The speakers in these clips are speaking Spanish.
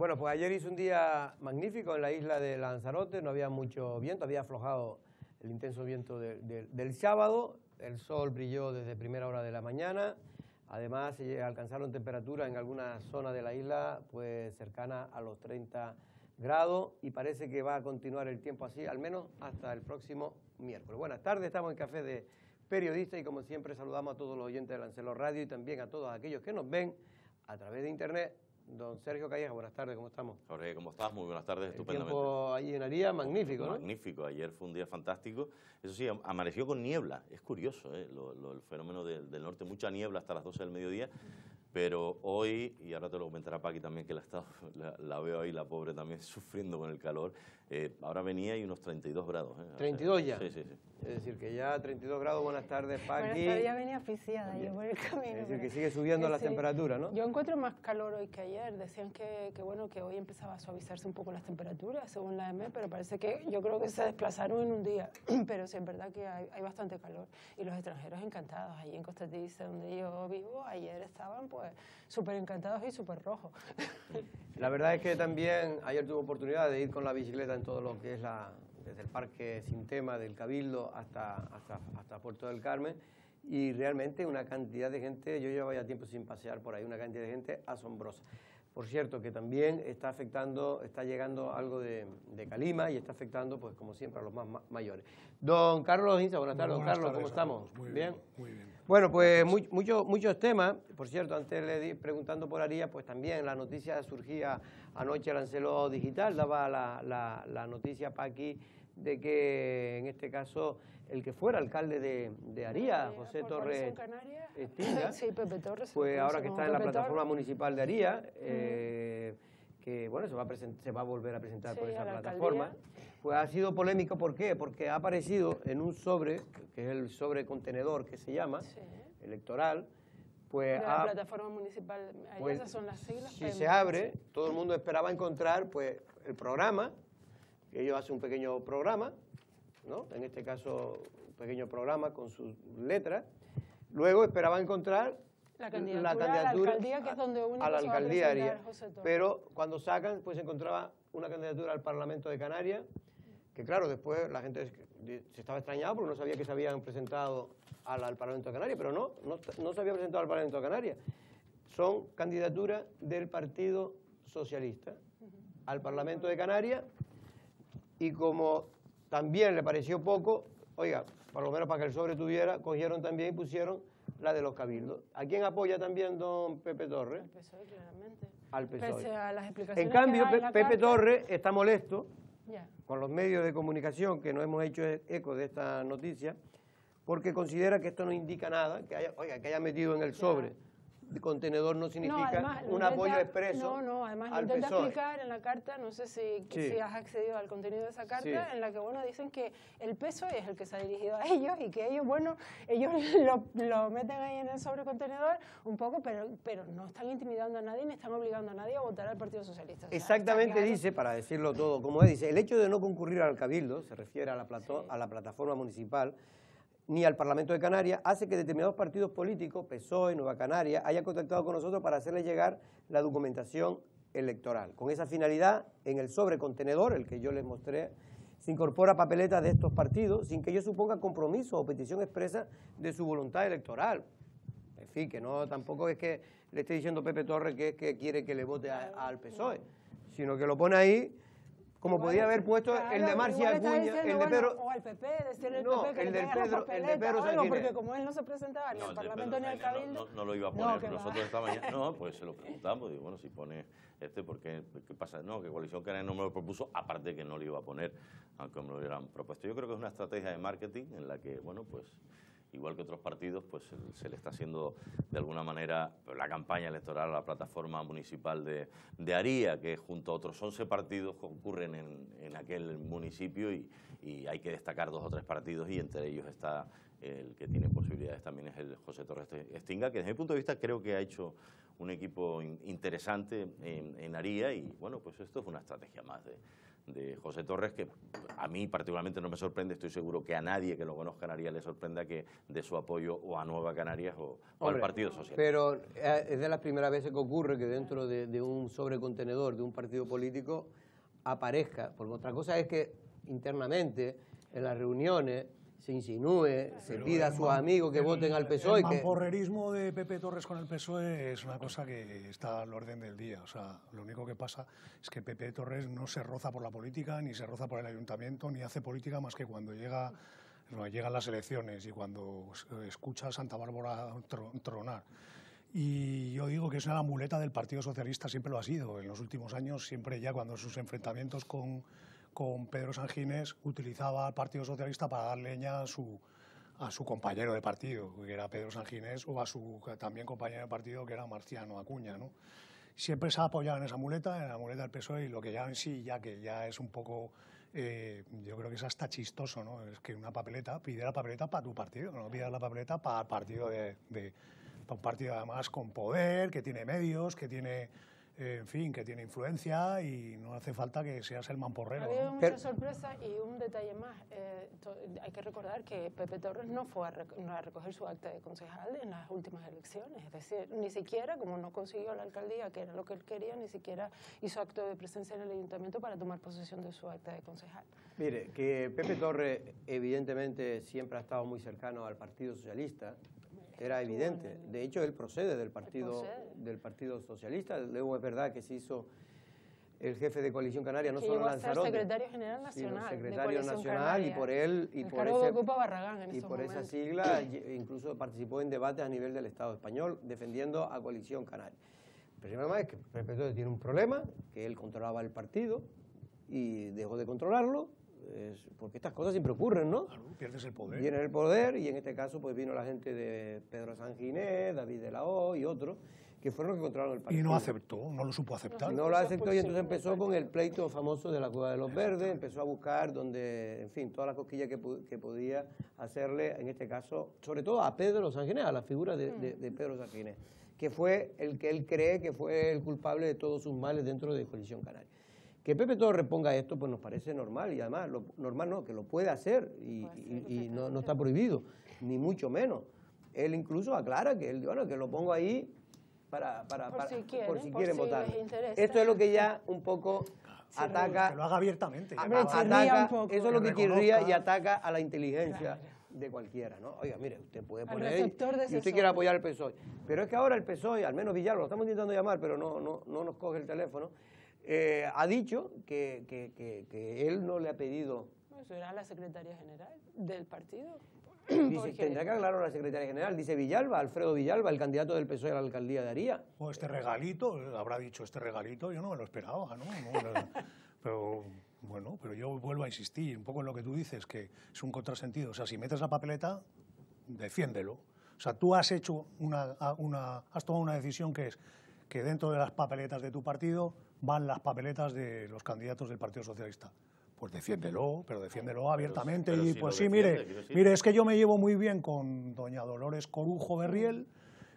Bueno, pues ayer hizo un día magnífico en la isla de Lanzarote, no había mucho viento, había aflojado el intenso viento del sábado, el sol brilló desde primera hora de la mañana, además se alcanzaron temperaturas en algunas zonas de la isla pues cercana a los 30 grados y parece que va a continuar el tiempo así, al menos hasta el próximo miércoles. Buenas tardes, estamos en Café de Periodistas y como siempre saludamos a todos los oyentes de Lancelo Radio y también a todos aquellos que nos ven a través de internet Don Sergio Calleja, buenas tardes, ¿cómo estamos? Jorge, ¿cómo estás? Muy buenas tardes, El estupendamente. tiempo allí en Aría, magnífico, ¿no? Magnífico, ayer fue un día fantástico. Eso sí, am- amaneció con niebla, es curioso, ¿eh? Lo- lo- el fenómeno de- del norte, mucha niebla hasta las 12 del mediodía, pero hoy, y ahora te lo comentará Paqui también, que la, está, la, la veo ahí, la pobre también sufriendo con el calor, eh, ahora venía y unos 32 grados. ¿eh? 32 ya. Sí, sí, sí. Es decir, que ya 32 grados, buenas tardes, Paqui. esta ya venía asfixiada yo por el camino. Es decir, que sigue subiendo las sí. temperaturas, ¿no? Yo encuentro más calor hoy que ayer. Decían que, que, bueno que hoy empezaba a suavizarse un poco las temperaturas, según la EME, pero parece que yo creo que se desplazaron en un día. pero sí es verdad que hay, hay bastante calor. Y los extranjeros encantados. Allí en Costa Tiza, donde yo vivo, ayer estaban pues súper encantados y súper rojos. La verdad es que también ayer tuve oportunidad de ir con la bicicleta en todo lo que es la, desde el parque sin tema del Cabildo hasta, hasta, hasta Puerto del Carmen y realmente una cantidad de gente, yo llevaba ya tiempo sin pasear por ahí, una cantidad de gente asombrosa. Por cierto, que también está afectando, está llegando algo de, de calima y está afectando, pues como siempre, a los más ma- mayores. Don Carlos Inza, buenas tardes, don Carlos, ¿cómo tardes estamos? Muy ¿Bien? bien, muy bien. Bueno, pues muy- mucho- muchos temas. Por cierto, antes le di preguntando por Aría, pues también la noticia surgía anoche Arancelo Digital, daba la, la- la noticia para aquí de que en este caso el que fuera alcalde de, de Aría, José Por Torres. Estinga, Sí, Pepe Torres. pues ahora que está en la Pepe plataforma Torres. municipal de Aría, eh, que bueno, se va, a se va a volver a presentar por esa plataforma, alcaldía. pues ha sido polémico, ¿por qué? Porque ha aparecido en un sobre, que es el sobre contenedor que se llama, Sí. electoral, pues De la ha- plataforma municipal. Pues, esas son las siglas. si se abre, todo el mundo esperaba encontrar pues el programa, que ellos hacen un pequeño programa, ¿no? En este caso, un pequeño programa con sus letras. Luego esperaba encontrar La candidatura, a la alcaldía, que es donde único a la se va a alcaldía. José Torres. Pero cuando sacan, pues se encontraba una candidatura al Parlamento de Canarias, que claro, después la gente se estaba extrañada porque no sabía que se habían presentado al, al Parlamento de Canarias, pero no, no, no se había presentado al Parlamento de Canarias. Son candidaturas del Partido Socialista al Parlamento de Canarias y como también le pareció poco, oiga, por lo menos para que el sobre tuviera, cogieron también y pusieron la de los cabildos. ¿A quién apoya también don Pepe Torres? Al PSOE, claramente. Al PSOE. Pese a las explicaciones En cambio, que en Pepe carta, Torres está molesto con los medios de comunicación que no hemos hecho eco de esta noticia, porque considera que esto no indica nada, que haya, oiga, que haya metido en el sobre contenedor no significa además, un apoyo expreso No, no, además al intenta PSOE. explicar en la carta, no sé si, Sí. si has accedido al contenido de esa carta, Sí. en la que, bueno, dicen que el PSOE es el que se ha dirigido a ellos y que ellos, bueno, ellos lo, lo meten ahí en el sobrecontenedor un poco, pero, pero no están intimidando a nadie ni están obligando a nadie a votar al Partido Socialista. O sea, está Exactamente claro. dice, para decirlo todo como es, dice, el hecho de no concurrir al Cabildo, se refiere a la, plato- a la plataforma municipal, ni al Parlamento de Canarias, hace que determinados partidos políticos, PSOE, Nueva Canaria, hayan contactado con nosotros para hacerles llegar la documentación electoral. Con esa finalidad, en el sobrecontenedor, el que yo les mostré, se incorpora papeleta de estos partidos sin que ello suponga compromiso o petición expresa de su voluntad electoral. En fin, que no tampoco es que le esté diciendo Pepe Torres que que quiere que le vote al PSOE, sino que lo pone ahí como Igual podía haber puesto claro, el de Marcia Acuña, diciendo, el de bueno, Pedro... O al PP, decirle al No, PP que el le del Pedro- el de Pedro algo, porque como él no se presentaba ni No, al el Parlamento Pedro ni al Cabildo. No, no lo iba a No, poner. Nosotros esta mañana, no, pues se lo preguntamos. Digo, bueno, si pone este, ¿por qué, qué pasa? No, que Coalición Canaria no me lo propuso, aparte que no lo iba a poner, aunque me lo hubieran propuesto. Yo creo que es una estrategia de marketing en la que, bueno, pues igual que otros partidos, pues se, se le está haciendo de alguna manera la campaña electoral a la plataforma municipal de, de Aría, que junto a otros 11 partidos concurren en, en aquel municipio y, y hay que destacar dos o tres partidos y entre ellos está el que tiene posibilidades también es el José Torres Estinga, que desde mi punto de vista creo que ha hecho un equipo in- interesante en, en Aría y bueno, pues esto es una estrategia más de, de José Torres, que a mí particularmente no me sorprende, estoy seguro que a nadie que lo conozca en Canarias le sorprenda que de su apoyo o a Nueva Canarias o, al Partido Socialista. Pero eh, es de las primeras veces que ocurre que dentro de, de un sobrecontenedor de un partido político aparezca, porque otra cosa es que internamente en las reuniones se insinúe, se pida a sus amigos que voten al PSOE. El mamporrerismo de Pepe Torres con el PSOE es una cosa que está al orden del día. O sea, lo único que pasa es que Pepe Torres no se roza por la política, ni se roza por el ayuntamiento, ni hace política más que cuando llega, llegan las elecciones y cuando escucha a Santa Bárbara tronar. Y yo digo que es una muleta del Partido Socialista, siempre lo ha sido. En los últimos años, siempre ya cuando sus enfrentamientos con con Pedro Sanginés utilizaba al Partido Socialista para dar leña a su, a su compañero de partido, que era Pedro Sanginés, o a su también compañero de partido, que era Marciano Acuña. ¿no? Siempre se ha apoyado en esa muleta, en la muleta del PSOE, y lo que ya en sí, ya que ya es un poco, eh, yo creo que es hasta chistoso, ¿no? es que una papeleta, pide la papeleta para tu partido, no pidas la papeleta para el partido de, de para un partido además con poder, que tiene medios, que tiene en fin, que tiene influencia y no hace falta que seas el mamporrero. Ha habido mucha sorpresa y un detalle más. Eh, hay que recordar que Pepe Torres no fue a, recoger su acta de concejal en las últimas elecciones. Es decir, ni siquiera, como no consiguió la alcaldía, que era lo que él quería, ni siquiera hizo acto de presencia en el ayuntamiento para tomar posesión de su acta de concejal. Mire, que Pepe Torres evidentemente siempre ha estado muy cercano al Partido Socialista era evidente. De hecho, él procede del Partido, del partido Socialista. Luego es verdad que se hizo el jefe de Coalición Canaria, no solo Lanzarote. secretario general nacional. secretario nacional y por él. Y por, y por esa sigla incluso participó en debates a nivel del Estado español defendiendo a Coalición Canaria. El problema es que Pepe tiene un problema, que él controlaba el partido y dejó de controlarlo porque estas cosas siempre ocurren, ¿no? pierdes el poder. Viene el poder y en este caso pues vino la gente de Pedro Sanginés, David de la O y otros que fueron los que controlaron el partido. Y no aceptó, no lo supo aceptar. No lo aceptó y entonces empezó con el pleito famoso de la Cueva de los Verdes, empezó a buscar donde, en fin, todas las cosquillas que, que podía hacerle, en este caso, sobre todo a Pedro Sanginés, a la figura de, de, de Pedro Sanginés, que fue el que él cree que fue el culpable de todos sus males dentro de Coalición Canaria. Que Pepe Torres ponga esto, pues nos parece normal y además, lo, normal no, que lo puede hacer y, no, no, está prohibido, ni mucho menos. Él incluso aclara que él, bueno, que lo pongo ahí para, para, por si quieren, votar. Esto es lo que ya un poco ataca. Que lo haga abiertamente. ataca, eso es lo que querría y ataca a la inteligencia. de cualquiera, ¿no? Oiga, mire, usted puede poner ahí y usted quiere apoyar al PSOE. Pero es que ahora el PSOE, al menos Villalba, lo estamos intentando llamar, pero no, no, no nos coge el teléfono, eh, ha dicho que, que, que, él no le ha pedido... Eso era la secretaria general del partido. Dice, tendrá que aclarar la secretaria general. Dice Villalba, Alfredo Villalba, el candidato del PSOE a la alcaldía de Aría. O este regalito, habrá dicho este regalito, yo no me lo esperaba, ¿no? pero bueno, pero yo vuelvo a insistir un poco en lo que tú dices, que es un contrasentido. O sea, si metes la papeleta, defiéndelo. O sea, tú has hecho una, una, has tomado una decisión que es que dentro de las papeletas de tu partido van las papeletas de los candidatos del Partido Socialista. Pues defiéndelo, pero defiéndelo abiertamente. y pues sí, mire, mire, es que yo me llevo muy bien con doña Dolores Corujo Berriel,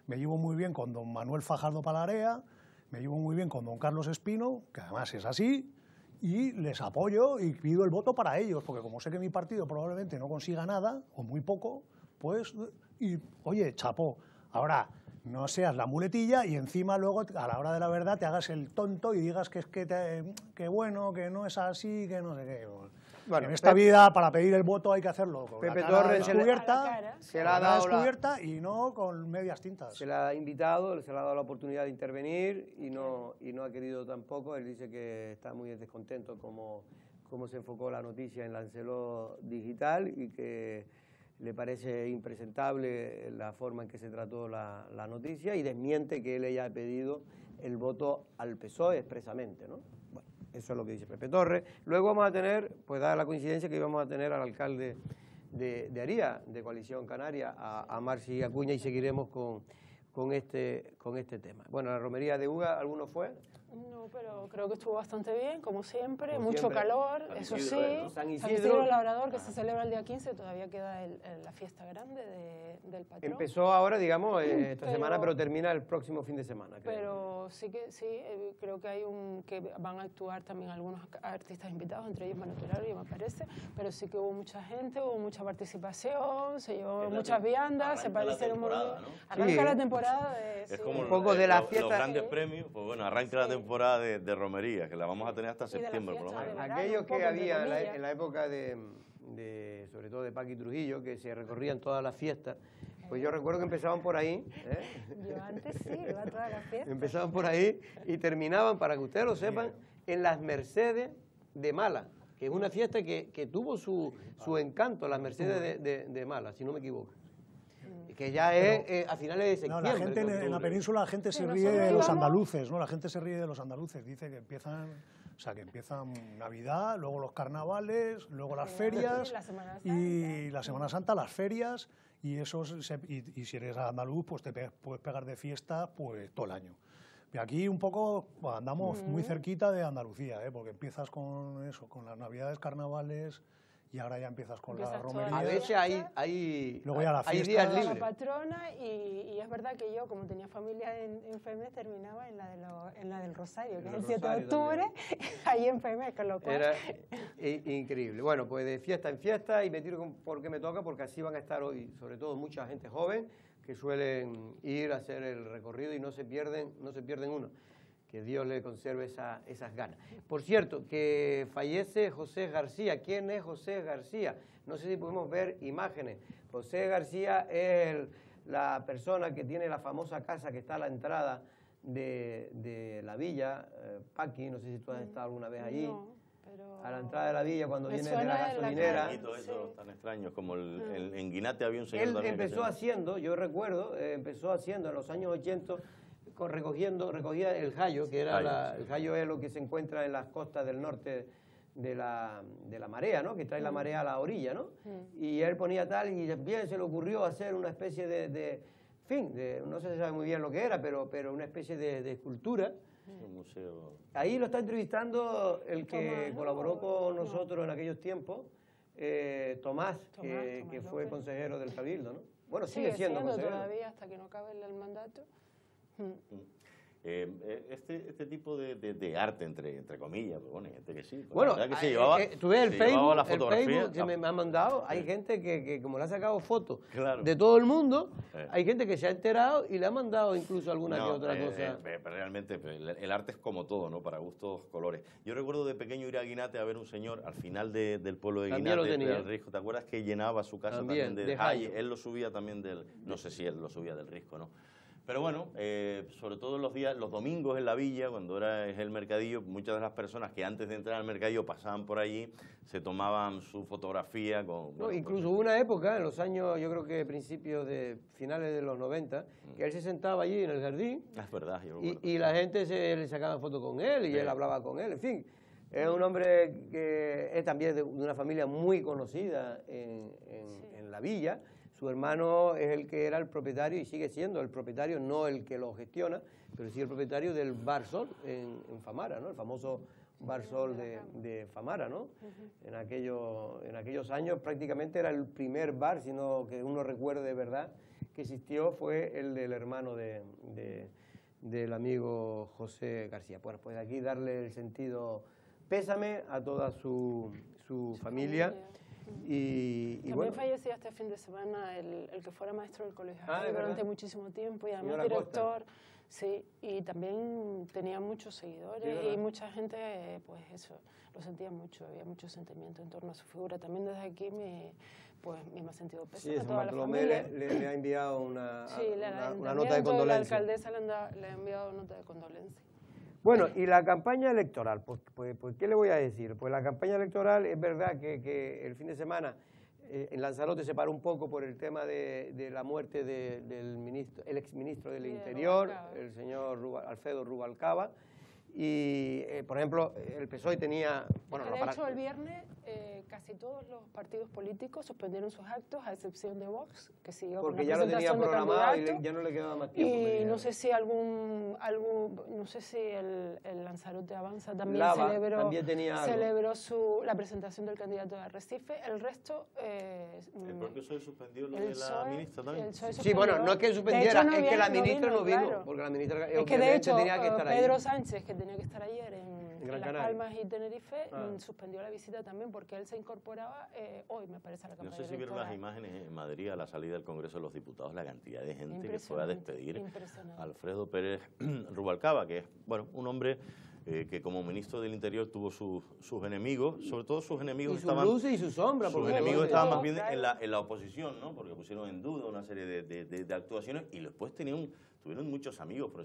me llevo muy bien con don Manuel Fajardo Palarea, me llevo muy bien con don Carlos Espino, que además es así, y les apoyo y pido el voto para ellos, porque como sé que mi partido probablemente no consiga nada, o muy poco, pues, y oye, chapo, ahora no seas la muletilla y encima luego a la hora de la verdad te hagas el tonto y digas que es que, te, bueno, que no es así, que no sé qué. Bueno, en esta vida para pedir el voto hay que hacerlo con Pepe la Torres descubierta, se le ha dado descubierta y no con medias tintas. Se le ha invitado, se le ha dado la oportunidad de intervenir y no, y no ha querido tampoco. Él dice que está muy descontento como, como se enfocó la noticia en Lancelot Digital y que le parece impresentable la forma en que se trató la, noticia y desmiente que él haya pedido el voto al PSOE expresamente, ¿no? Bueno, eso es lo que dice Pepe Torres. Luego vamos a tener, pues da la coincidencia que íbamos a tener al alcalde de, de Aría, de Coalición Canaria, a, a Marci Acuña y seguiremos con, con, este, con este tema. Bueno, la romería de Uga, ¿alguno fue? No, pero creo que estuvo bastante bien, como siempre, Como mucho siempre. calor, San eso Isidro, sí. ¿no? San San Isidro. Isidro Labrador, que se celebra el día 15, todavía queda el- el- la fiesta grande de- del patrón. Empezó ahora, digamos, eh, esta Pero- semana, pero termina el próximo fin de semana. creo. Pero sí que sí, eh, creo que hay un que van a actuar también algunos artistas invitados, entre ellos Manu Telario, me parece, pero sí que hubo mucha gente, hubo mucha participación, se llevó muchas viandas, se temporada, bien. ¿no? Arranca Sí. la temporada de Es sí. Como Un poco de la los- fiesta- Los grandes Sí. premios, pues bueno, arranca la temporada de, de romería, que la vamos a tener hasta septiembre por lo menos. Aquellos que había en la, comillas. en la época de, de, sobre todo de Paqui Trujillo, que se recorrían todas las fiestas, pues yo recuerdo que empezaban por ahí, ¿eh? Yo antes sí, iba a todas las fiestas. empezaban por ahí y terminaban, para que ustedes lo sepan, en las Mercedes de Mala, que es una fiesta que, que tuvo su, su encanto, las Mercedes de, de- de Mala, si no me equivoco. Que ya es eh, a finales de No, septiembre. la gente en, en la península la gente se ríe de los andaluces, ¿no? La gente se ríe de los andaluces, dice que empiezan, o sea, que empiezan Navidad, luego los carnavales, luego las ferias la y la Semana Santa, las ferias y eso se- y, y si eres andaluz, pues te pe- puedes pegar de fiesta pues todo el año. Y aquí un poco pues, andamos muy cerquita de Andalucía, ¿eh? porque empiezas con eso, con las Navidades, carnavales y ahora ya empiezas con la Empiezas romería. la A veces hay, hay, Luego ya la hay fiesta. días Toda la libres. patrona y, y es verdad que yo, como tenía familia en, en Femes, terminaba en la, de lo- en la del Rosario, que es el el 7 de octubre, ahí en Femes, con lo cual... Era increíble. Bueno, pues de fiesta en fiesta y me tiro con- porque me toca, porque así van a estar hoy, sobre todo mucha gente joven que suelen ir a hacer el recorrido y no se pierden, no se pierden uno. Que Dios le conserve esa- esas ganas. Por cierto, que fallece José García. ¿Quién es José García? No sé si podemos ver imágenes. José García es el- la persona que tiene la famosa casa que está a la entrada de, de la villa, eh, Paqui, no sé si tú has estado alguna vez allí No, pero... a la entrada de la villa cuando viene de la la gasolinera. eso, Sí. tan extraño, como el, el- en Guinate había un señor Él empezó haciendo, yo recuerdo, eh, empezó haciendo en los años 80, con- recogiendo, recogía el jallo, que era la- sí. el jallo es lo que se encuentra en las costas del norte de la, de la marea, ¿no? Que trae la marea a la orilla, ¿no? Y él ponía tal y bien se le ocurrió hacer una especie de, de fin, de, no se sabe muy bien lo que era, pero, pero una especie de, de escultura. un museo. Ahí lo está entrevistando el que Tomás, ¿no? colaboró con No. nosotros en aquellos tiempos, eh, Tomás, que, Tomás, Tomás que fue López. consejero del Cabildo, ¿no? Bueno, sigue, Sigue siendo, siendo consejero. todavía hasta que no acabe el mandato. Mm. Eh, eh, este, este tipo de, de- de arte, entre, entre comillas, pues bueno, hay gente que sí. pues, Bueno, la que se eh, llevaba, eh, tú ves el Facebook, la el fotografía, Facebook que la- me, me han mandado, hay gente que, que como le ha sacado fotos Claro. de todo el mundo, Eh. hay gente que se ha enterado y le ha mandado incluso alguna que No, otra eh, cosa. pero realmente pues, el, el arte es como todo, ¿no? Para gustos, colores. Yo recuerdo de pequeño ir a Guinate a ver un señor al final de- del pueblo de También Guinate, del Risco. ¿Te acuerdas que llenaba su casa También, también, de de, Ah, él lo subía también del, no sé si él lo subía del Risco, ¿no? Pero bueno, eh, sobre todo los días, los domingos en la villa, cuando era el mercadillo, muchas de las personas que antes de entrar al mercadillo pasaban por allí, se tomaban su fotografía con... No, bueno, incluso hubo una época, en los años, yo creo que principios de finales de los 90, que él se sentaba allí en el jardín Es verdad, yo y, y la gente se le sacaba fotos con él y Sí. él hablaba con él, en fin. Es un hombre que es también de una familia muy conocida en, en- en la villa. Su hermano es el que era el propietario y sigue siendo el propietario, no el que lo gestiona, pero sí el propietario del Bar Sol en, en Famara, ¿no? El famoso Bar Sol de, de Famara, ¿no? en, aquello- en aquellos años prácticamente era el primer bar, sino que uno recuerde de verdad que existió, fue el del hermano de- de- del amigo José García. Bueno, pues aquí darle el sentido pésame a toda su, su familia. Y, y También bueno, fallecía este fin de semana el, el que fuera maestro del colegio Ah, durante verdad. muchísimo tiempo y además director. Sí, y también tenía muchos seguidores Sí, y mucha gente, pues eso, lo sentía mucho, había mucho sentimiento en torno a su figura. También desde aquí me, pues, me ha sentido sí, pésame a San toda la familia. le, le- le ha enviado una, Sí, la- una- nota de ayuntamiento, La condolencia. alcaldesa le, han da- le ha enviado nota de condolencia. Bueno, y la campaña electoral, pues, pues, pues, ¿qué le voy a decir? Pues la campaña electoral es verdad que, que el fin de semana eh, en Lanzarote se paró un poco por el tema de, de la muerte de- del ministro, el exministro del Interior, el señor Ruba- Alfredo Rubalcaba, Y, eh, por ejemplo, el PSOE tenía... Bueno, de no para- hecho, el viernes eh, casi todos los partidos políticos suspendieron sus actos, a excepción de Vox, que siguió con porque la ya lo tenía programado y le- ya no le quedaba más tiempo. Y no sé si algún, algún no sé si el, el Lanzarote Avanza también Lava celebró, también tenía algo. celebró su, la presentación del candidato de Arrecife. El resto... eh, El propio PSOE suspendió lo el de la PSOE ministra también. el PSOE Sí, bueno, no es que suspendiera, hecho, no es que la ministra no vino, claro. porque la ministra Es que de hecho, tenía que estar ahí. Pedro Sánchez, que tenía que estar ayer en, en Gran Las Canaria. Palmas y Tenerife, Ah. suspendió la visita también porque él se incorporaba eh, hoy, me parece, a la No campaña sé si vieron las imágenes en Madrid a la salida del Congreso de los Diputados, la cantidad de gente que fue a despedir impresionante. a Alfredo Pérez Rubalcaba, que es bueno, un hombre eh, que como ministro del Interior tuvo sus- sus enemigos, sobre todo sus enemigos Y sus estaban... luces y sus sombras. Sus enemigos no- estaban no, más bien en la, en la oposición, ¿no? Porque pusieron en duda una serie de, de- de- de actuaciones y después tenían, tuvieron muchos amigos. Por,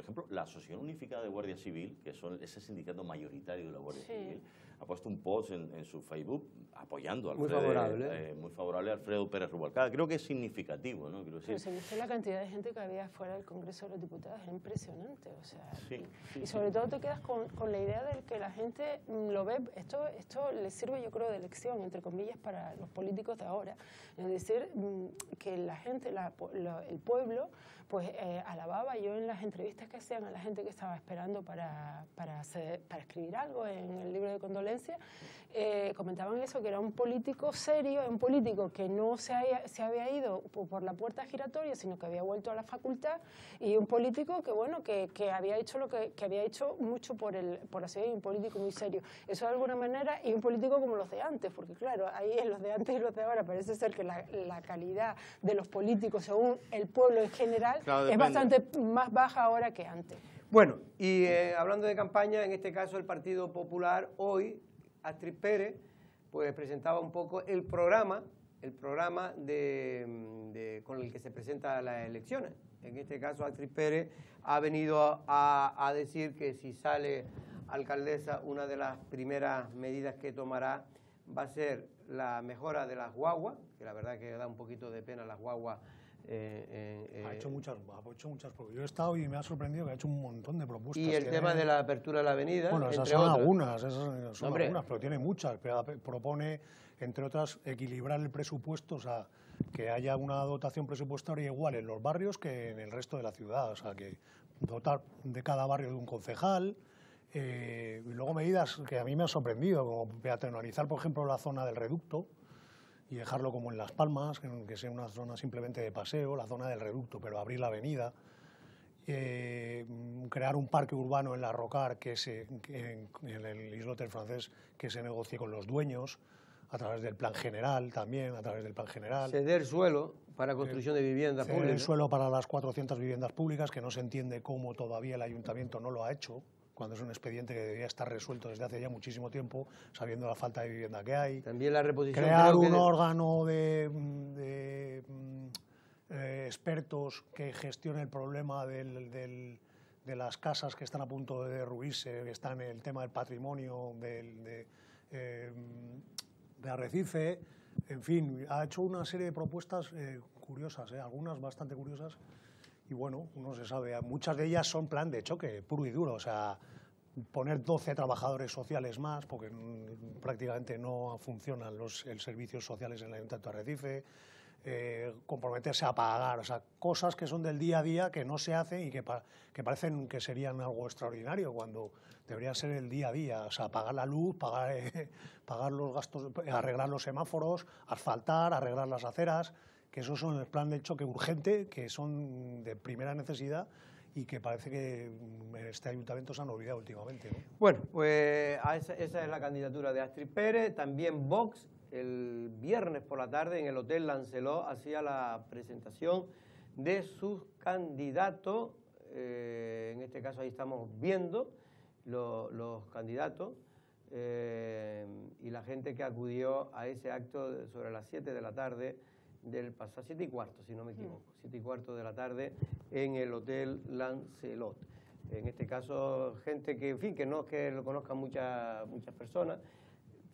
ejemplo, la Asociación Unificada de Guardia Civil, que son ese sindicato mayoritario de la Guardia Sí. Civil, ha puesto un post en, en su Facebook apoyando a Muy Alfredo, favorable. eh, muy favorable a Alfredo Pérez Rubalcaba. Creo que es significativo, ¿no? Quiero Pero decir, se viste la cantidad de gente que había fuera del Congreso de los Diputados, es impresionante. O sea, Sí, y, sí, y sí. sobre todo te quedas con, con la idea de que la gente lo ve, esto, esto le sirve yo creo de lección, entre comillas, para los políticos de ahora. Es decir, mm, que la gente, la la- el pueblo, pues eh, alababa yo en las entrevistas que hacían a la gente que estaba esperando para, para, hacer- para escribir algo en el libro de condolencias, eh, comentaban eso, que era un político serio, un político que no se, haya- se había ido po- por la puerta giratoria, sino que había vuelto a la facultad, y un político que, bueno, que, que había hecho lo que, que había hecho mucho por, el, por la ciudad, y un político muy serio. Eso de alguna manera, y un político como los de antes, porque claro, ahí en los de antes y los de ahora parece ser que la, la calidad de los políticos, según el pueblo en general, Claro, es bastante más baja ahora que antes. Bueno, y eh, hablando de campaña, en este caso el Partido Popular, hoy, Astrid Pérez, pues presentaba un poco el programa, el programa de, mm, con el que se presenta a las elecciones. En este caso, Astrid Pérez ha venido a, a decir que si sale alcaldesa, una de las primeras medidas que tomará va a ser la mejora de las guaguas, que la verdad que da un poquito de pena las guaguas. Eh, eh, Ha eh, hecho muchas, ha hecho muchas, porque yo he estado y me ha sorprendido que ha hecho un montón de propuestas. y el tema de la apertura de la avenida, Bueno, esas entre son algunas, esas son Hombre. algunas, pero tiene muchas. Pero propone, entre otras, equilibrar el presupuesto, o sea, que haya una dotación presupuestaria igual en los barrios que en el resto de la ciudad. O sea, que dotar de cada barrio de un concejal. eh, y luego medidas que a mí me han sorprendido, como peatonalizar, por ejemplo, la zona del reducto y dejarlo como en Las Palmas, que, sea una zona simplemente de paseo, la zona del reducto, pero abrir la avenida eh, crear un parque urbano en la Rocar que se, en, en el islote francés que se negocie con los dueños a través del plan general también, a través del plan general. ceder suelo para construcción de viviendas Ceder el públicas. suelo para las 400 viviendas públicas, que no se entiende cómo todavía el ayuntamiento no lo ha hecho, cuando es un expediente que debería estar resuelto desde hace ya muchísimo tiempo, sabiendo la falta de vivienda que hay. También la reposición. Crear que un órgano de, mm, de, mm, eh, expertos que gestione el problema del- del- de las casas que están a punto de derruirse, que están en el tema del patrimonio, del, de, eh, de Arrecife. En fin, ha hecho una serie de propuestas eh, curiosas, eh, algunas bastante curiosas. Y bueno, no se sabe, muchas de ellas son plan de choque, puro y duro. O sea, poner 12 trabajadores sociales más, porque mm, prácticamente no funcionan los servicios sociales en el Ayuntamiento de Arrecife, eh, comprometerse a pagar, o sea, cosas que son del día a día que no se hacen y que, que parecen que serían algo extraordinario cuando debería ser el día a día, o sea, pagar la luz, pagar, pagar los gastos, arreglar los semáforos, asfaltar, arreglar las aceras, que esos son el plan del choque urgente, que son de primera necesidad y que parece que mm, este ayuntamiento se han olvidado últimamente. ¿no? Bueno, pues esa, es la candidatura de Astrid Pérez. También Vox, el viernes por la tarde en el Hotel Lancelot, hacía la presentación de sus candidatos. Eh, en este caso ahí estamos viendo lo- los candidatos eh, y la gente que acudió a ese acto sobre las 7 de la tarde del pasado, 7 y cuarto, si no me equivoco, 7 y cuarto de la tarde en el Hotel Lancelot. En este caso, gente que, en fin, que no es que lo conozcan muchas, muchas personas,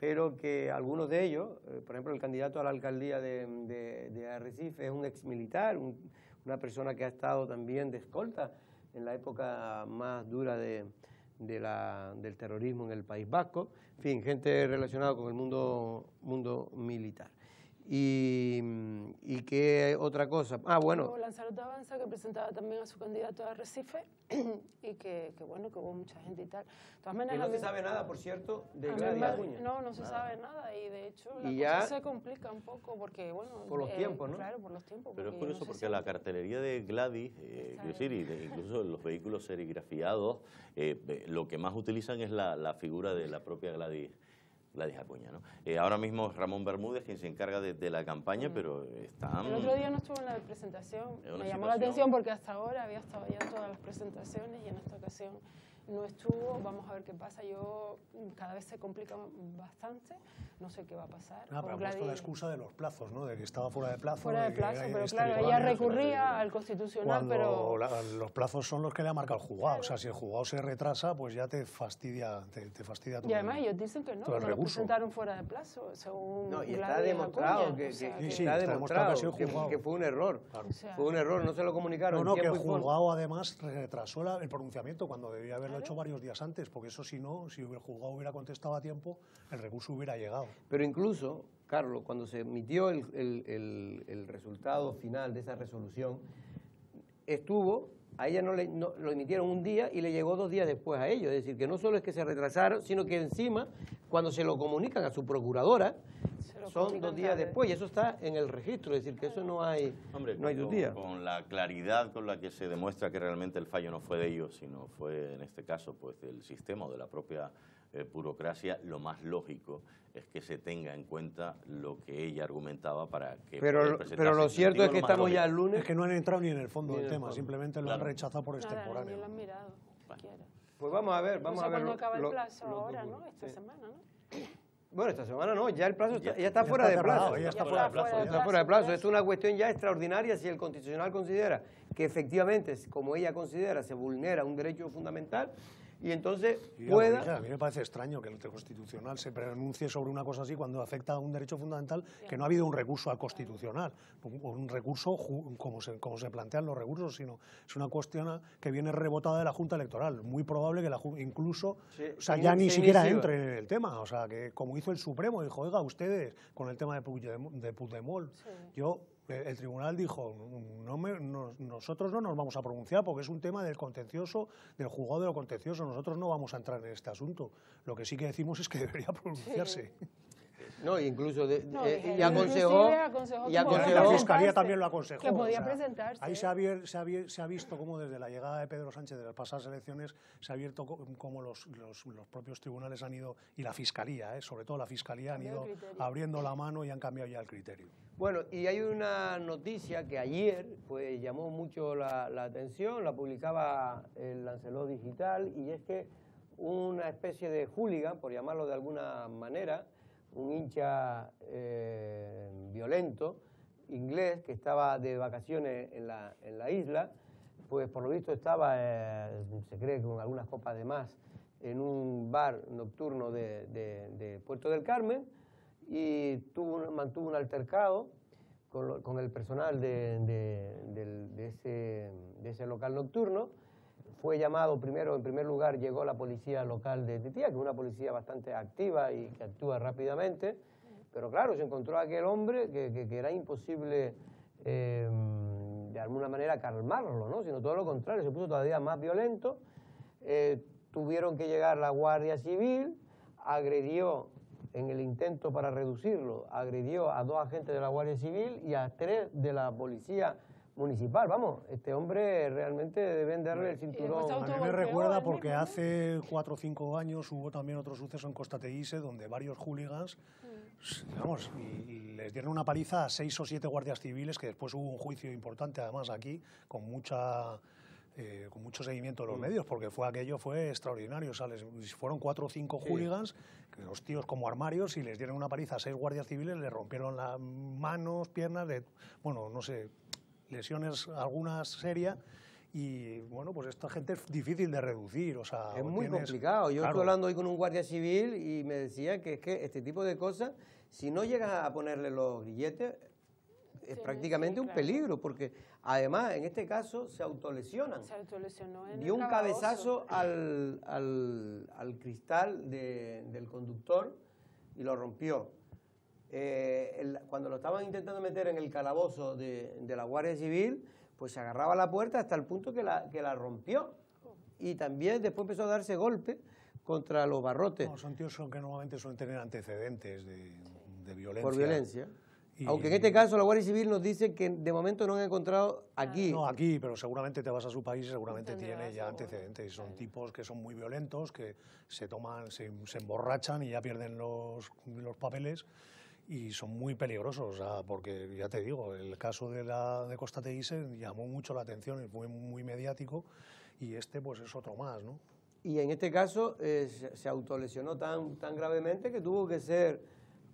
pero que algunos de ellos, eh, por ejemplo, el candidato a la alcaldía de, de, de Arrecife es un exmilitar, un- una persona que ha estado también de escolta en la época más dura de, de la- del terrorismo en el País Vasco, en fin, gente relacionada con el mundo, mundo militar. Y, y qué otra cosa. Ah, bueno, Lanzarote Avanza, que presentaba también a su candidato a Recife y que, que bueno, que hubo mucha gente y tal. Todas no se mí- sabe nada, por cierto, de Gladys Acuña. No, no se sabe nada y de hecho la Y cosa ya- se complica un poco porque, bueno... Por los eh, tiempos, ¿no? Claro, por los tiempos. Pero es porque curioso no porque la cartelería de Gladys, eh, quiero decir, y de- incluso los vehículos serigrafiados, eh, eh, lo que más utilizan es la, la figura de la propia Gladys, Gladys Acuña. ¿no? Eh, ahora mismo Ramón Bermúdez quien se encarga de, de la campaña, pero están... Mm. El otro día no estuvo en la presentación. Me llamó la situación- atención porque hasta ahora había estado ya en todas las presentaciones y en esta ocasión no estuvo. Vamos a ver qué pasa. Yo mm, cada vez se complica bastante. No sé qué va a pasar. Ah, pero puesto la excusa de los plazos, ¿no? De que estaba fuera de plazo. Fuera de que plazo, pero este claro, ella recurría al constitucional, Cuando pero la- los plazos son los que le ha marcado el juzgado. O sea, si el juzgado se retrasa, pues ya te fastidia, te, te fastidia todo. y además el- ellos dicen que no, que lo presentaron fuera de plazo, según No, y está demostrado que, está demostrado que ha fue un error. o sea, Fue un error, no se lo comunicaron. No, no, que el juzgado además retrasó la- el pronunciamiento cuando debía haberlo Claro. hecho varios días antes, porque eso si no, si el juzgado hubiera contestado a tiempo, el recurso hubiera llegado. Pero incluso, Carlos, cuando se emitió el, el- el- resultado final de esa resolución, estuvo, a ella no, le, lo emitieron un día y le llegó dos días después a ellos. Es decir, que no solo es que se retrasaron, sino que encima, cuando se lo comunican a su procuradora, son dos días después y eso está en el registro. Es decir, que eso no hay, Hombre, no hay dos días. con la claridad con la que se demuestra que realmente el fallo no fue de ellos, sino fue en este caso pues del sistema o de la propia eh, burocracia, lo más lógico es que se tenga en cuenta lo que ella argumentaba para que Pero, pero lo cierto es lo que estamos ya lógico. el lunes. Es que no han entrado ni en el fondo Ni del el tema, fondo. simplemente lo Claro. han rechazado por extemporáneo. lo han mirado. Bueno. Pues vamos a ver, vamos sé a ver. lo- acaba el lo- plazo lo ahora. ¿no? Esta Sí. semana, ¿no? Bueno, esta semana no, ya el plazo está, ya está Ya fuera está de cerrado, plazo. ya está fuera de plazo. ya. Está fuera de plazo, plazo. Es una cuestión ya extraordinaria si el Constitucional considera que efectivamente, como ella considera, se vulnera un derecho fundamental y entonces Yo pueda... a mí me parece extraño que el Constitucional se pronuncie sobre una cosa así cuando afecta a un derecho fundamental, que no ha habido un recurso al Constitucional, un, un recurso ju- como se, como se plantean los recursos, sino es una cuestión que viene rebotada de la Junta Electoral. Muy probable que la Ju- incluso, Sí, o sea, se ya ni siquiera entre en el tema. O sea, que como hizo el Supremo, dijo, oiga, ustedes, con el tema de Puigdemont, de Puigdemont, Sí. yo el tribunal dijo, no me- no- nosotros no nos vamos a pronunciar porque es un tema del contencioso, del juzgado de lo contencioso, nosotros no vamos a entrar en este asunto. Lo que sí que decimos es que debería pronunciarse. No, incluso de- No, eh, y aconsejó... y aconsejó la Fiscalía también lo aconsejó. Que podía o sea, presentarse. Ahí se ha, se, ha se ha visto cómo desde la llegada de Pedro Sánchez de las pasadas elecciones se ha abierto co- cómo los, los- los propios tribunales han ido, y la Fiscalía, eh, sobre todo la Fiscalía, han ido abriendo la mano y han cambiado ya el criterio. Bueno, y hay una noticia que ayer pues, llamó mucho la, la atención, la publicaba el Lancelot Digital, y es que una especie de hooligan, por llamarlo de alguna manera, un hincha eh, violento, inglés, que estaba de vacaciones en la, en la isla, pues por lo visto estaba, eh, se cree con algunas copas de más, en un bar nocturno de, de- Puerto del Carmen, y tuvo, mantuvo un altercado con, con el personal de, de- ese, de ese local nocturno. Fue llamado primero, en primer lugar, llegó la policía local de Titía, que es una policía bastante activa y que actúa rápidamente. Pero claro, se encontró aquel hombre que era imposible eh, de alguna manera calmarlo, ¿no? sino todo lo contrario, se puso todavía más violento. Eh, tuvieron que llegar la Guardia Civil, agredió en el intento para reducirlo, agredió a dos agentes de la Guardia Civil y a tres de la Policía Municipal. Vamos, este hombre realmente deben darle el cinturón. después A mí me recuerda porque mismo, ¿no? hace cuatro o cinco años hubo también otro suceso en Costa Teguise donde varios hooligans, vamos, y, y les dieron una paliza a seis o siete guardias civiles que después hubo un juicio importante además aquí con mucha eh, con mucho seguimiento de los medios porque fue aquello fue extraordinario, o sea, les- fueron cuatro o cinco hooligans, que los tíos como armarios y les dieron una paliza a seis guardias civiles, les rompieron las manos, piernas, de, bueno, no sé, lesiones algunas serias y bueno, pues esta gente es difícil de reducir, o sea, Es muy tienes- complicado. Yo claro, estuve hablando hoy con un guardia civil y me decía que es que este tipo de cosas, si no llegas a ponerle los grilletes, es Sí, prácticamente sí, un peligro, porque además en este caso se autolesionan. Se autolesionó en el Dio un cabezazo al, al- al cristal de- del conductor y lo rompió. Eh, el- cuando lo estaban intentando meter en el calabozo de, de la Guardia Civil, pues se agarraba la puerta hasta el punto que la, que la rompió. Y también después empezó a darse golpes contra los barrotes No, son tíos son que normalmente suelen tener antecedentes de, de violencia. por violencia. Y- Aunque en este caso la Guardia Civil nos dice que de momento no han encontrado aquí. No, aquí, pero seguramente te vas a su país y seguramente tiene ya antecedentes. Son tipos que son muy violentos, que se toman, se, se emborrachan y ya pierden los, los papeles y son muy peligrosos. o sea, porque ya te digo, el caso de, la, de Costa Teguise llamó mucho la atención y fue muy mediático y este pues es otro más, ¿no? Y en este caso eh, se, autolesionó tan, tan gravemente que tuvo que ser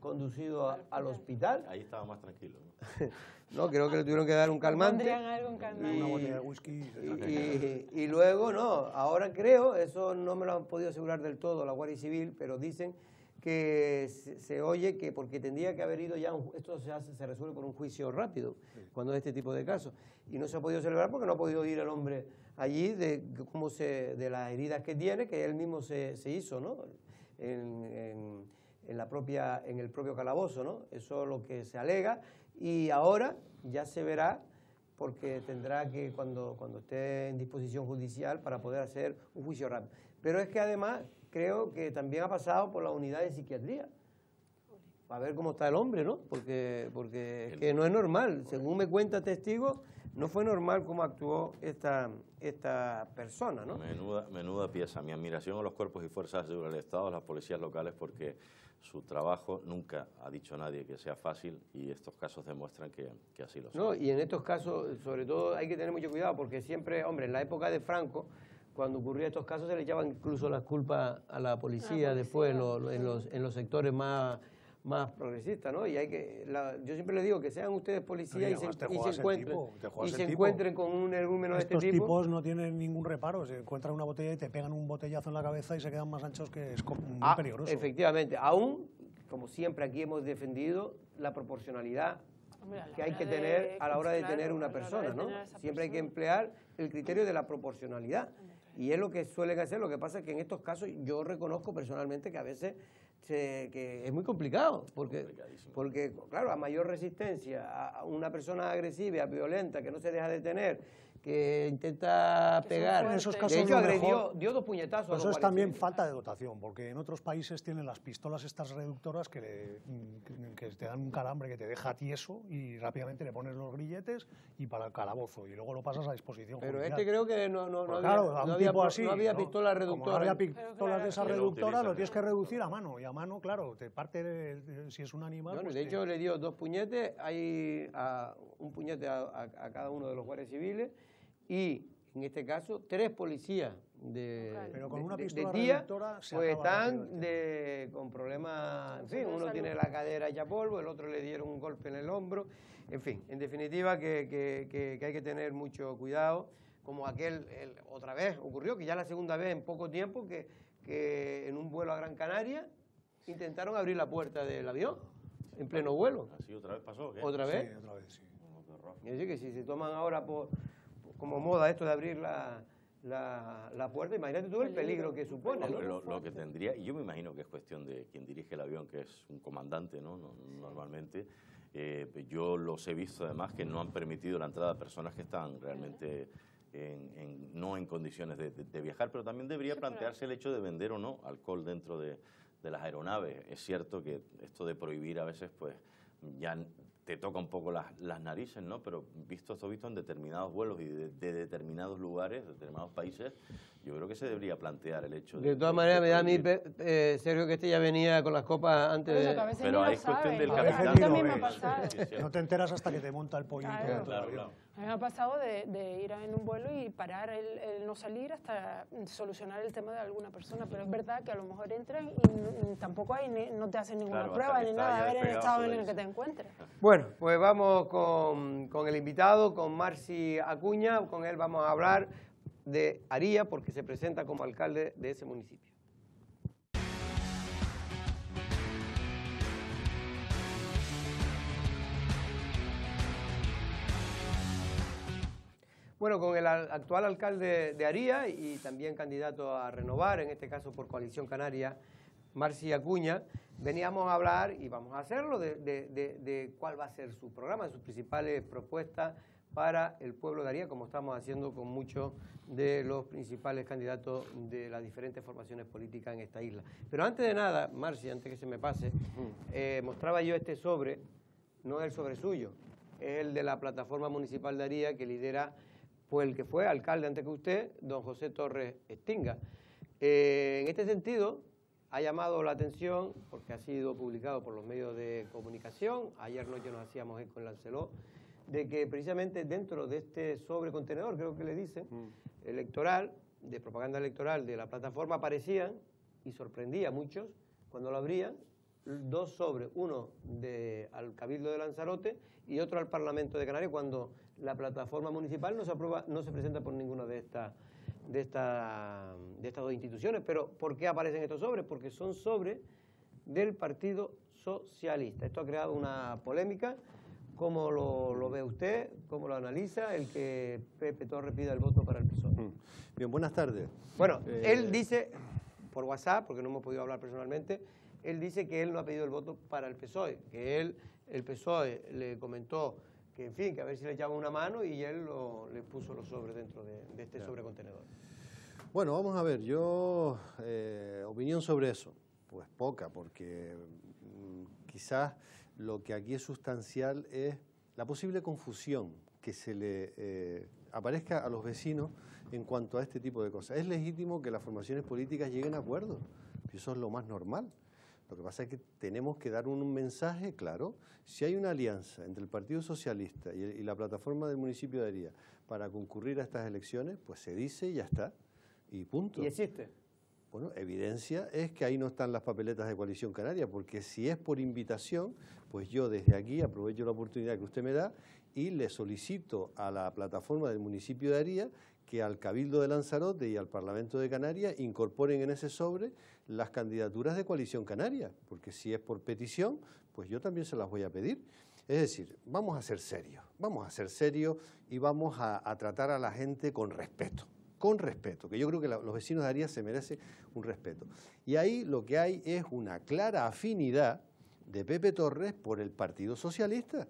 conducido a- al hospital. Ahí estaba más tranquilo. ¿no? No, creo que le tuvieron que dar un calmante. Algo en calmante. Una botella de whisky. Y, y- y luego, no, ahora creo, eso no me lo han podido asegurar del todo la Guardia Civil, pero dicen que se, se oye que porque tendría que haber ido ya, un esto se, hace, se resuelve por un juicio rápido, cuando es este tipo de casos. Y no se ha podido celebrar porque no ha podido ir el hombre allí de cómo se, de las heridas que tiene, que él mismo se, se hizo, ¿no? En, en- en la propia, en el propio calabozo, ¿no? Eso es lo que se alega. Y ahora ya se verá porque tendrá que, cuando, cuando esté en disposición judicial, para poder hacer un juicio rápido. Pero es que además creo que también ha pasado por la unidad de psiquiatría. Para ver cómo está el hombre, ¿no? Porque, porque es que no es normal. Según me cuenta testigo, no fue normal cómo actuó esta, esta persona, ¿no? Menuda, menuda pieza. Mi admiración a los cuerpos y fuerzas de del Estado, a las policías locales, porque su trabajo nunca ha dicho nadie que sea fácil y estos casos demuestran que, que así lo son. No, y en estos casos, sobre todo, hay que tener mucho cuidado porque siempre, hombre, en la época de Franco, cuando ocurrían estos casos se le echaban incluso las culpas a la policía, policía, después lo- lo- en, los, en los sectores más, más progresistas, ¿no? Y hay que, la- yo siempre les digo que sean ustedes policías y se, además te y se juegas el encuentren, tipo, te juegas y se encuentren con un energúmeno de este Estos tipo. tipos no tienen ningún reparo, se encuentran una botella y te pegan un botellazo en la cabeza y se quedan más anchos que es muy Ah, peligroso. Efectivamente, aún, como siempre aquí hemos defendido, la proporcionalidad Hombre, que hay que tener a la hora de tener una persona, ¿no? Siempre hay que emplear el criterio de la proporcionalidad. Y es lo que suelen hacer, lo que pasa es que en estos casos yo reconozco personalmente que a veces se- que es muy complicado, porque, porque claro, a mayor resistencia, a una persona agresiva, violenta, que no se deja detener, que intenta Que pegar. En esos casos de hecho, lo agredió, dio dos puñetazos. los eso es también falta de dotación, porque en otros países tienen las pistolas estas reductoras que, le- que- que te dan un calambre que te deja tieso y rápidamente le pones los grilletes y para el calabozo y luego lo pasas a disposición Pero judicial. este creo que no, no, no Pues había, claro, a no un había, así, no había ¿no? pistola Como reductora. no había pistolas claro, de esas lo reductoras, lo utilizan. tienes que reducir a mano. Y a mano, claro, te parte, el- si es un animal. Bueno, pues de te- hecho, le dio dos puñetes, hay a- un puñete a, a- a cada uno de los guardias civiles y, en este caso, tres policías de, Pero con de- una de- de pistola día, se pues están de, con problemas, en fin, uno tiene la cadera hecha polvo, el otro le dieron un golpe en el hombro, en fin, en definitiva que, que- que- que hay que tener mucho cuidado, como aquel, el- otra vez ocurrió, que ya la segunda vez en poco tiempo, que, que en un vuelo a Gran Canaria intentaron abrir la puerta del avión en pleno vuelo. ¿Así otra vez pasó? ¿qué? ¿Otra Sí, vez? otra vez, sí. Es decir, que si se toman ahora por- como moda esto de abrir la, la, la puerta, imagínate tú el peligro que supone, ¿no? lo, lo que tendría, y yo me imagino que es cuestión de quien dirige el avión, que es un comandante, ¿no? No- normalmente. Eh, yo los he visto además que no han permitido la entrada a personas que están realmente en- en- no en condiciones de, de- de viajar, pero también debería plantearse el hecho de vender o no alcohol dentro de, de las aeronaves. Es cierto que esto de prohibir a veces, pues ya te toca un poco las, las narices, ¿no? Pero visto esto visto en determinados vuelos y de, de determinados lugares, de determinados países, yo creo que se debería plantear el hecho de... De todas maneras, me da a mí, eh, Sergio, que este ya venía con las copas antes de... Pero ahí es cuestión del capitán. No te enteras hasta que te monta el pollito. Claro. Claro, claro. A mí me ha pasado de, de ir en un vuelo y parar el, el no salir hasta solucionar el tema de alguna persona, pero es verdad que a lo mejor entran y tampoco hay, ni- no te hacen ninguna Claro, prueba ni nada, a ver el estado en el que te encuentres. Bueno, pues vamos con, con el invitado, con Marci Acuña, con él vamos a hablar de Aría, porque se presenta como alcalde de ese municipio. Bueno, con el actual alcalde de Aría y también candidato a renovar, en este caso por Coalición Canaria, Marci Acuña, veníamos a hablar, y vamos a hacerlo, de, cuál va a ser su programa, sus principales propuestas para el pueblo de Aría, como estamos haciendo con muchos de los principales candidatos de las diferentes formaciones políticas en esta isla. Pero antes de nada, Marci, antes que se me pase, eh, mostraba yo este sobre, no es el sobre suyo, es el de la plataforma municipal de Aría que lidera pues, el que fue alcalde antes que usted, don José Torres Estinga. Eh, en este sentido, ha llamado la atención, porque ha sido publicado por los medios de comunicación, ayer noche nos hacíamos eco en Lancelot, de que precisamente dentro de este sobrecontenedor, creo que le dicen, mm. electoral, de propaganda electoral de la plataforma aparecían, y sorprendía a muchos, cuando lo abrían, dos sobres, uno de, al Cabildo de Lanzarote y otro al Parlamento de Canarias, cuando la plataforma municipal no se aprueba, no se presenta por ninguna de estas de, esta, de estas dos instituciones. Pero ¿por qué aparecen estos sobres? Porque son sobres del Partido Socialista. Esto ha creado una polémica. ¿Cómo lo, ve usted? ¿Cómo lo analiza el que Pepe Torres pida el voto para el PSOE? Mm. Bien, buenas tardes. Bueno, eh, él dice, por WhatsApp, porque no hemos podido hablar personalmente, él dice que él no ha pedido el voto para el PSOE, que él, el PSOE le comentó que en fin, que a ver si le echaba una mano y él le puso los sobres dentro de, este sobrecontenedor. Bueno, vamos a ver, yo, eh, opinión sobre eso, pues poca, porque mm, quizás lo que aquí es sustancial es la posible confusión que se le eh, aparezca a los vecinos en cuanto a este tipo de cosas. Es legítimo que las formaciones políticas lleguen a acuerdos, eso es lo más normal. Lo que pasa es que tenemos que dar un mensaje claro. Si hay una alianza entre el Partido Socialista y, la plataforma del municipio de Aría para concurrir a estas elecciones, pues se dice y ya está. Y punto. ¿Y existe? Bueno, evidencia es que ahí no están las papeletas de Coalición Canaria, porque si es por invitación, pues yo desde aquí aprovecho la oportunidad que usted me da y le solicito a la plataforma del municipio de Aría que al Cabildo de Lanzarote y al Parlamento de Canarias incorporen en ese sobre las candidaturas de coalición canaria, porque si es por petición, pues yo también se las voy a pedir. Es decir, vamos a ser serios, vamos a ser serios y vamos a, tratar a la gente con respeto, con respeto, que yo creo que los vecinos de Arias se merecen un respeto. Y ahí lo que hay es una clara afinidad de Pepe Torres por el Partido Socialista.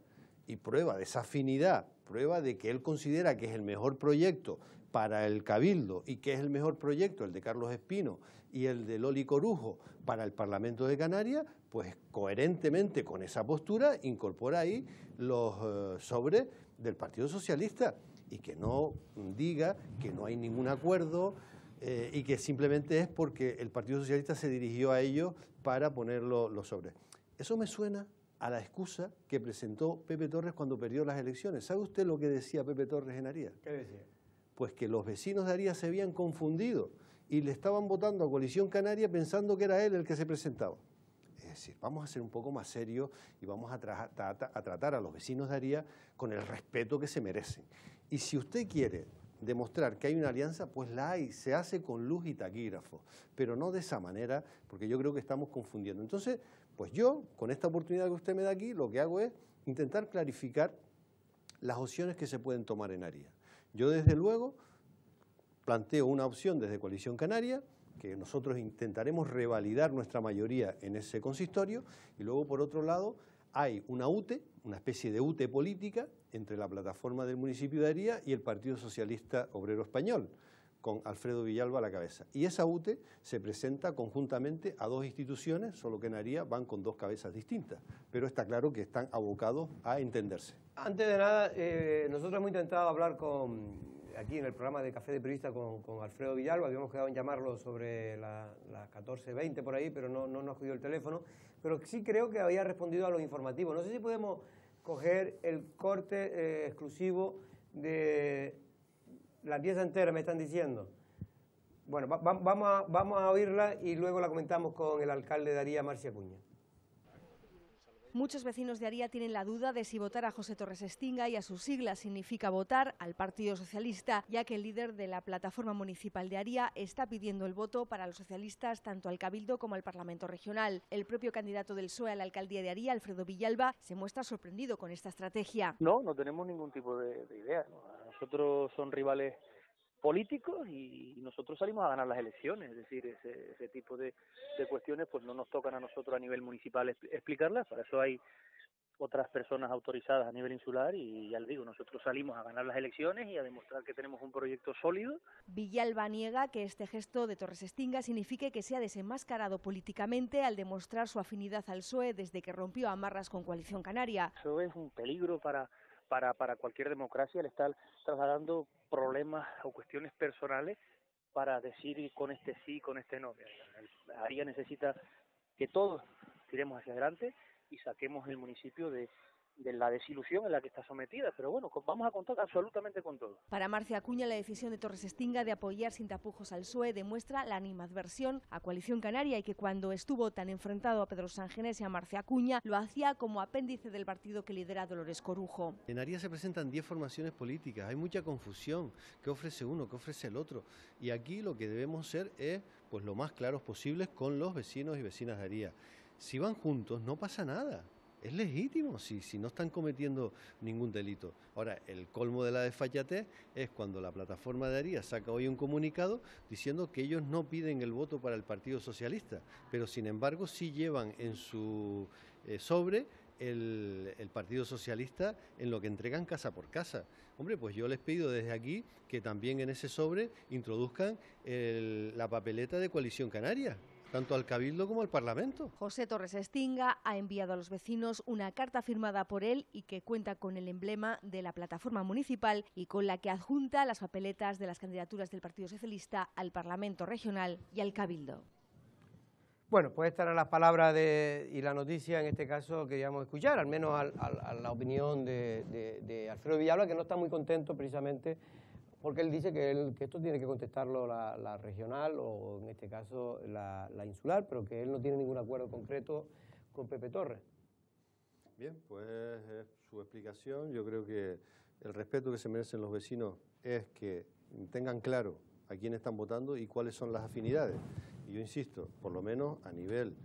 Y prueba de esa afinidad, prueba de que él considera que es el mejor proyecto para el Cabildo y que es el mejor proyecto, el de Carlos Espino y el de Loli Corujo para el Parlamento de Canarias, pues coherentemente con esa postura incorpora ahí los eh, sobres del Partido Socialista y que no diga que no hay ningún acuerdo eh, y que simplemente es porque el Partido Socialista se dirigió a ellos para poner los sobres. Eso me suena a la excusa que presentó Pepe Torres cuando perdió las elecciones. ¿Sabe usted lo que decía Pepe Torres en Aría? ¿Qué decía? Pues que los vecinos de Aría se habían confundido y le estaban votando a Coalición Canaria pensando que era él el que se presentaba. Es decir, vamos a ser un poco más serios y vamos a, a tratar a los vecinos de Aría con el respeto que se merecen. Y si usted quiere demostrar que hay una alianza, pues la hay, se hace con luz y taquígrafo, pero no de esa manera, porque yo creo que estamos confundiendo. Entonces, pues yo, con esta oportunidad que usted me da aquí, lo que hago es intentar clarificar las opciones que se pueden tomar en Aría. Yo desde luego planteo una opción desde Coalición Canaria, que nosotros intentaremos revalidar nuestra mayoría en ese consistorio, y luego por otro lado hay una UTE, una especie de UTE política entre la plataforma del municipio de Aría y el Partido Socialista Obrero Español, con Alfredo Villalba a la cabeza. Y esa UTE se presenta conjuntamente a dos instituciones, solo que en Aría van con dos cabezas distintas, pero está claro que están abocados a entenderse. Antes de nada, eh, nosotros hemos intentado hablar con, aquí en el programa de Café de Periodista con, Alfredo Villalba, habíamos quedado en llamarlo sobre las la 14.20 por ahí, pero no, no nos cogido el teléfono, pero sí creo que había respondido a los informativos. No sé si podemos coger el corte eh, exclusivo de la pieza entera, me están diciendo. Bueno, vamos, a, vamos a oírla y luego la comentamos con el alcalde Daría Marcia Cuña. Muchos vecinos de Aría tienen la duda de si votar a José Torres Estinga y a sus siglas significa votar al Partido Socialista, ya que el líder de la plataforma municipal de Aría está pidiendo el voto para los socialistas tanto al Cabildo como al Parlamento Regional. El propio candidato del PSOE a la alcaldía de Aría, Alfredo Villalba, se muestra sorprendido con esta estrategia. No, no tenemos ningún tipo de, idea. Nosotros son rivales políticos y nosotros salimos a ganar las elecciones, es decir, ese, ese tipo de, de cuestiones pues no nos tocan a nosotros a nivel municipal explicarlas, para eso hay otras personas autorizadas a nivel insular y ya les digo, nosotros salimos a ganar las elecciones y a demostrar que tenemos un proyecto sólido. Villalba niega que este gesto de Torres Estinga signifique que se ha desenmascarado políticamente al demostrar su afinidad al PSOE desde que rompió amarras con Coalición Canaria. Eso es un peligro para, para, para cualquier democracia el estar trasladando problemas o cuestiones personales para decir con este sí, con este no. Aria necesita que todos tiremos hacia adelante y saquemos el municipio de, de la desilusión en la que está sometida. Pero bueno, vamos a contar absolutamente con todo. Para Marcia Acuña, la decisión de Torres Estinga de apoyar sin tapujos al PSOE demuestra la animadversión a Coalición Canaria y que cuando estuvo tan enfrentado a Pedro Sánchez y a Marcia Acuña, lo hacía como apéndice del partido que lidera Dolores Corujo. En Aria se presentan 10 formaciones políticas, hay mucha confusión, qué ofrece uno, qué ofrece el otro. Y aquí lo que debemos ser es pues lo más claros posibles con los vecinos y vecinas de Aria. Si van juntos, no pasa nada es legítimo si, no están cometiendo ningún delito. Ahora, el colmo de la desfachatez es cuando la plataforma de Aría saca hoy un comunicado diciendo que ellos no piden el voto para el Partido Socialista, pero sin embargo sí llevan en su eh, sobre el, Partido Socialista en lo que entregan casa por casa. Hombre, pues yo les pido desde aquí que también en ese sobre introduzcan la papeleta de coalición canaria tanto al Cabildo como al Parlamento. José Torres Estinga ha enviado a los vecinos una carta firmada por él y que cuenta con el emblema de la plataforma municipal y con la que adjunta las papeletas de las candidaturas del Partido Socialista al Parlamento Regional y al Cabildo. Bueno, pues estas eran las palabras de, y la noticia, en este caso queríamos escuchar, al menos a, la opinión de, de Alfredo Villalba, que no está muy contento precisamente porque él dice que, esto tiene que contestarlo la, regional o en este caso la, insular, pero que él no tiene ningún acuerdo concreto con Pepe Torres. Bien, pues es su explicación. Yo creo que el respeto que se merecen los vecinos es que tengan claro a quién están votando y cuáles son las afinidades. Y yo insisto, por lo menos a nivel,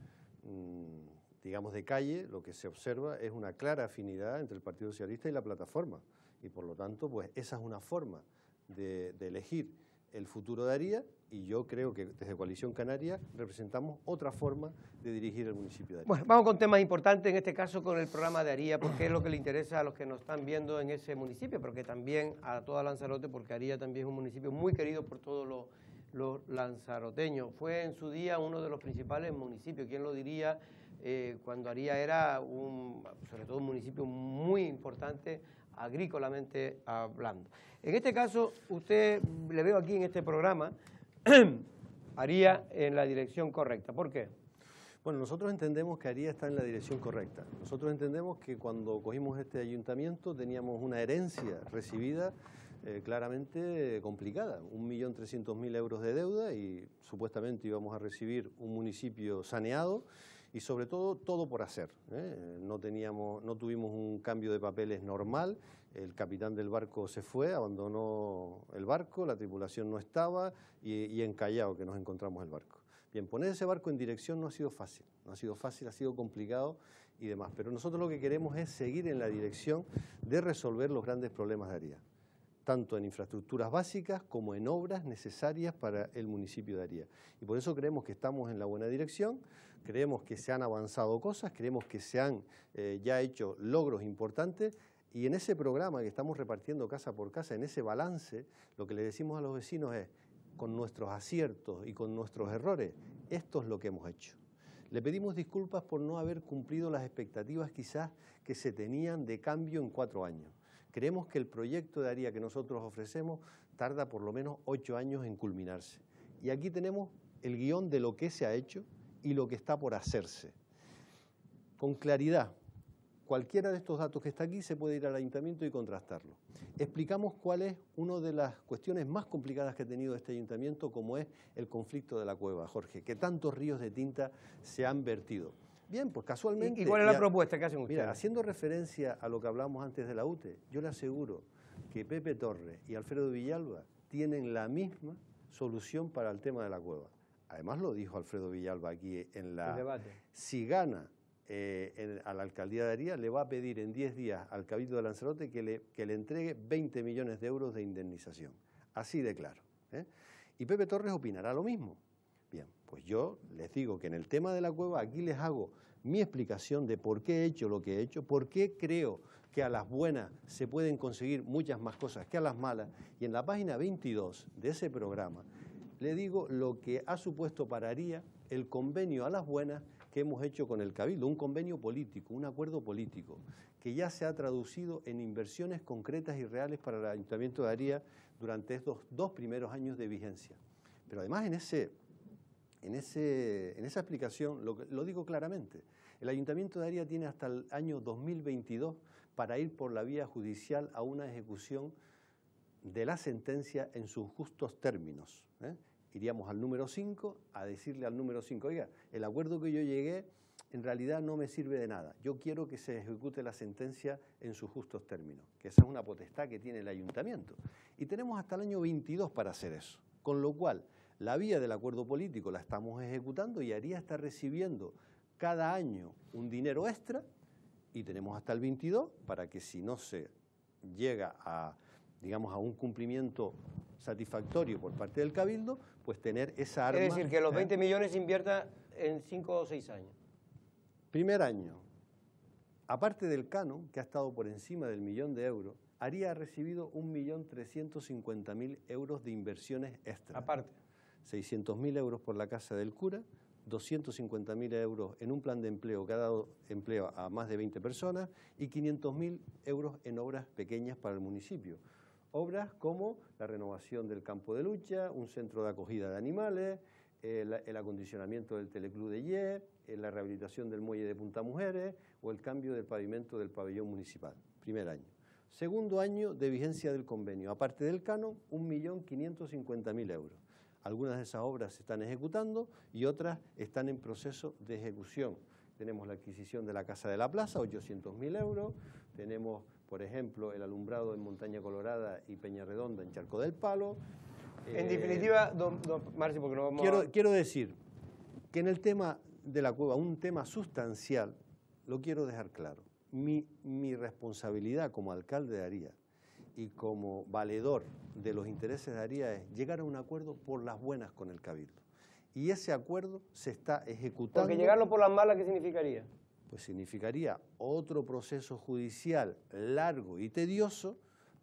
mm, digamos, de calle, lo que se observa es una clara afinidad entre el Partido Socialista y la plataforma. Y por lo tanto, pues esa es una forma de, elegir el futuro de Aría y yo creo que desde Coalición Canaria representamos otra forma de dirigir el municipio de Aría. Bueno, vamos con temas importantes, en este caso con el programa de Aría, porque es lo que le interesa a los que nos están viendo en ese municipio, porque también a toda Lanzarote, porque Aría también es un municipio muy querido por todos los, lanzaroteños. Fue en su día uno de los principales municipios, ¿quién lo diría? Eh, cuando Aría era un, sobre todo un municipio muy importante agrícolamente hablando. En este caso, usted, le veo aquí en este programa, haría en la dirección correcta. ¿Por qué? Bueno, nosotros entendemos que Haría está en la dirección correcta. Nosotros entendemos que cuando cogimos este ayuntamiento teníamos una herencia recibida eh, claramente complicada, 1.300.000 euros de deuda y supuestamente íbamos a recibir un municipio saneado y sobre todo todo por hacer. ¿eh? No, teníamos, no tuvimos un cambio de papeles normal, el capitán del barco se fue, abandonó el barco, la tripulación no estaba y, y que nos encontramos el barco. Bien, poner ese barco en dirección no ha sido fácil, no ha sido fácil, ha sido complicado y demás, pero nosotros lo que queremos es seguir en la dirección de resolver los grandes problemas de Aria, tanto en infraestructuras básicas como en obras necesarias para el municipio de Aria. Y por eso creemos que estamos en la buena dirección, creemos que se han avanzado cosas, creemos que se han eh, ya hecho logros importantes y en ese programa que estamos repartiendo casa por casa, en ese balance, lo que le decimos a los vecinos es, con nuestros aciertos y con nuestros errores, esto es lo que hemos hecho. Le pedimos disculpas por no haber cumplido las expectativas quizás que se tenían de cambio en cuatro años. Creemos que el proyecto de ARIA que nosotros ofrecemos tarda por lo menos ocho años en culminarse. Y aquí tenemos el guion de lo que se ha hecho, y lo que está por hacerse. Con claridad, cualquiera de estos datos que está aquí se puede ir al ayuntamiento y contrastarlo. Explicamos cuál es una de las cuestiones más complicadas que ha tenido este ayuntamiento, como es el conflicto de la cueva, Jorge, que tantos ríos de tinta se han vertido. Bien, pues casualmente... ¿Y cuál es la propuesta que hacen ustedes? Mira, haciendo referencia a lo que hablamos antes de la UTE, yo le aseguro que Pepe Torres y Alfredo Villalba tienen la misma solución para el tema de la cueva además lo dijo Alfredo Villalba aquí en la... debate. Si gana eh, a la alcaldía de Aría, le va a pedir en 10 días al Cabildo de Lanzarote que le, que le entregue 20 millones de euros de indemnización. Así de claro. ¿eh? Y Pepe Torres opinará lo mismo. Bien, pues yo les digo que en el tema de la cueva aquí les hago mi explicación de por qué he hecho lo que he hecho, por qué creo que a las buenas se pueden conseguir muchas más cosas que a las malas. Y en la página 22 de ese programa le digo lo que ha supuesto para Aría el convenio a las buenas que hemos hecho con el Cabildo, un convenio político, un acuerdo político, que ya se ha traducido en inversiones concretas y reales para el Ayuntamiento de Aría durante estos dos primeros años de vigencia. Pero además en, ese, en, ese, en esa explicación lo, lo digo claramente, el Ayuntamiento de Aría tiene hasta el año 2022 para ir por la vía judicial a una ejecución de la sentencia en sus justos términos. ¿eh? Iríamos al número 5 a decirle al número 5, oiga, el acuerdo que yo llegué en realidad no me sirve de nada. Yo quiero que se ejecute la sentencia en sus justos términos, que esa es una potestad que tiene el ayuntamiento. Y tenemos hasta el año 22 para hacer eso. Con lo cual, la vía del acuerdo político la estamos ejecutando y Aría está recibiendo cada año un dinero extra y tenemos hasta el 22 para que si no se llega a, digamos, a un cumplimiento satisfactorio por parte del Cabildo, pues tener esa arma... Es decir, que los 20 ¿eh? millones se invierta en 5 o 6 años. Primer año, aparte del canon, que ha estado por encima del millón de euros, Haría ha recibido 1.350.000 euros de inversiones extras. Aparte. 600.000 euros por la casa del cura, 250.000 euros en un plan de empleo que ha dado empleo a más de 20 personas y 500.000 euros en obras pequeñas para el municipio. Obras como la renovación del campo de lucha, un centro de acogida de animales, el, el acondicionamiento del teleclub de Ye, eh, la rehabilitación del muelle de Punta Mujeres o el cambio del pavimento del pabellón municipal. Primer año. Segundo año de vigencia del convenio. Aparte del canon, 1.550.000 euros. Algunas de esas obras se están ejecutando y otras están en proceso de ejecución. Tenemos la adquisición de la Casa de la Plaza, 800.000 euros. Tenemos, por ejemplo, el alumbrado en Montaña Colorada y Peña Redonda en Charco del Palo. En Eh, definitiva, don, don Marci, porque no vamos quiero, a... quiero decir que en el tema de la cueva, un tema sustancial, lo quiero dejar claro. Mi, mi responsabilidad como alcalde de Aría y como valedor de los intereses de Aría es llegar a un acuerdo por las buenas con el Cabildo. Y ese acuerdo se está ejecutando. Porque llegarlo por las malas, ¿qué significaría? Pues significaría otro proceso judicial largo y tedioso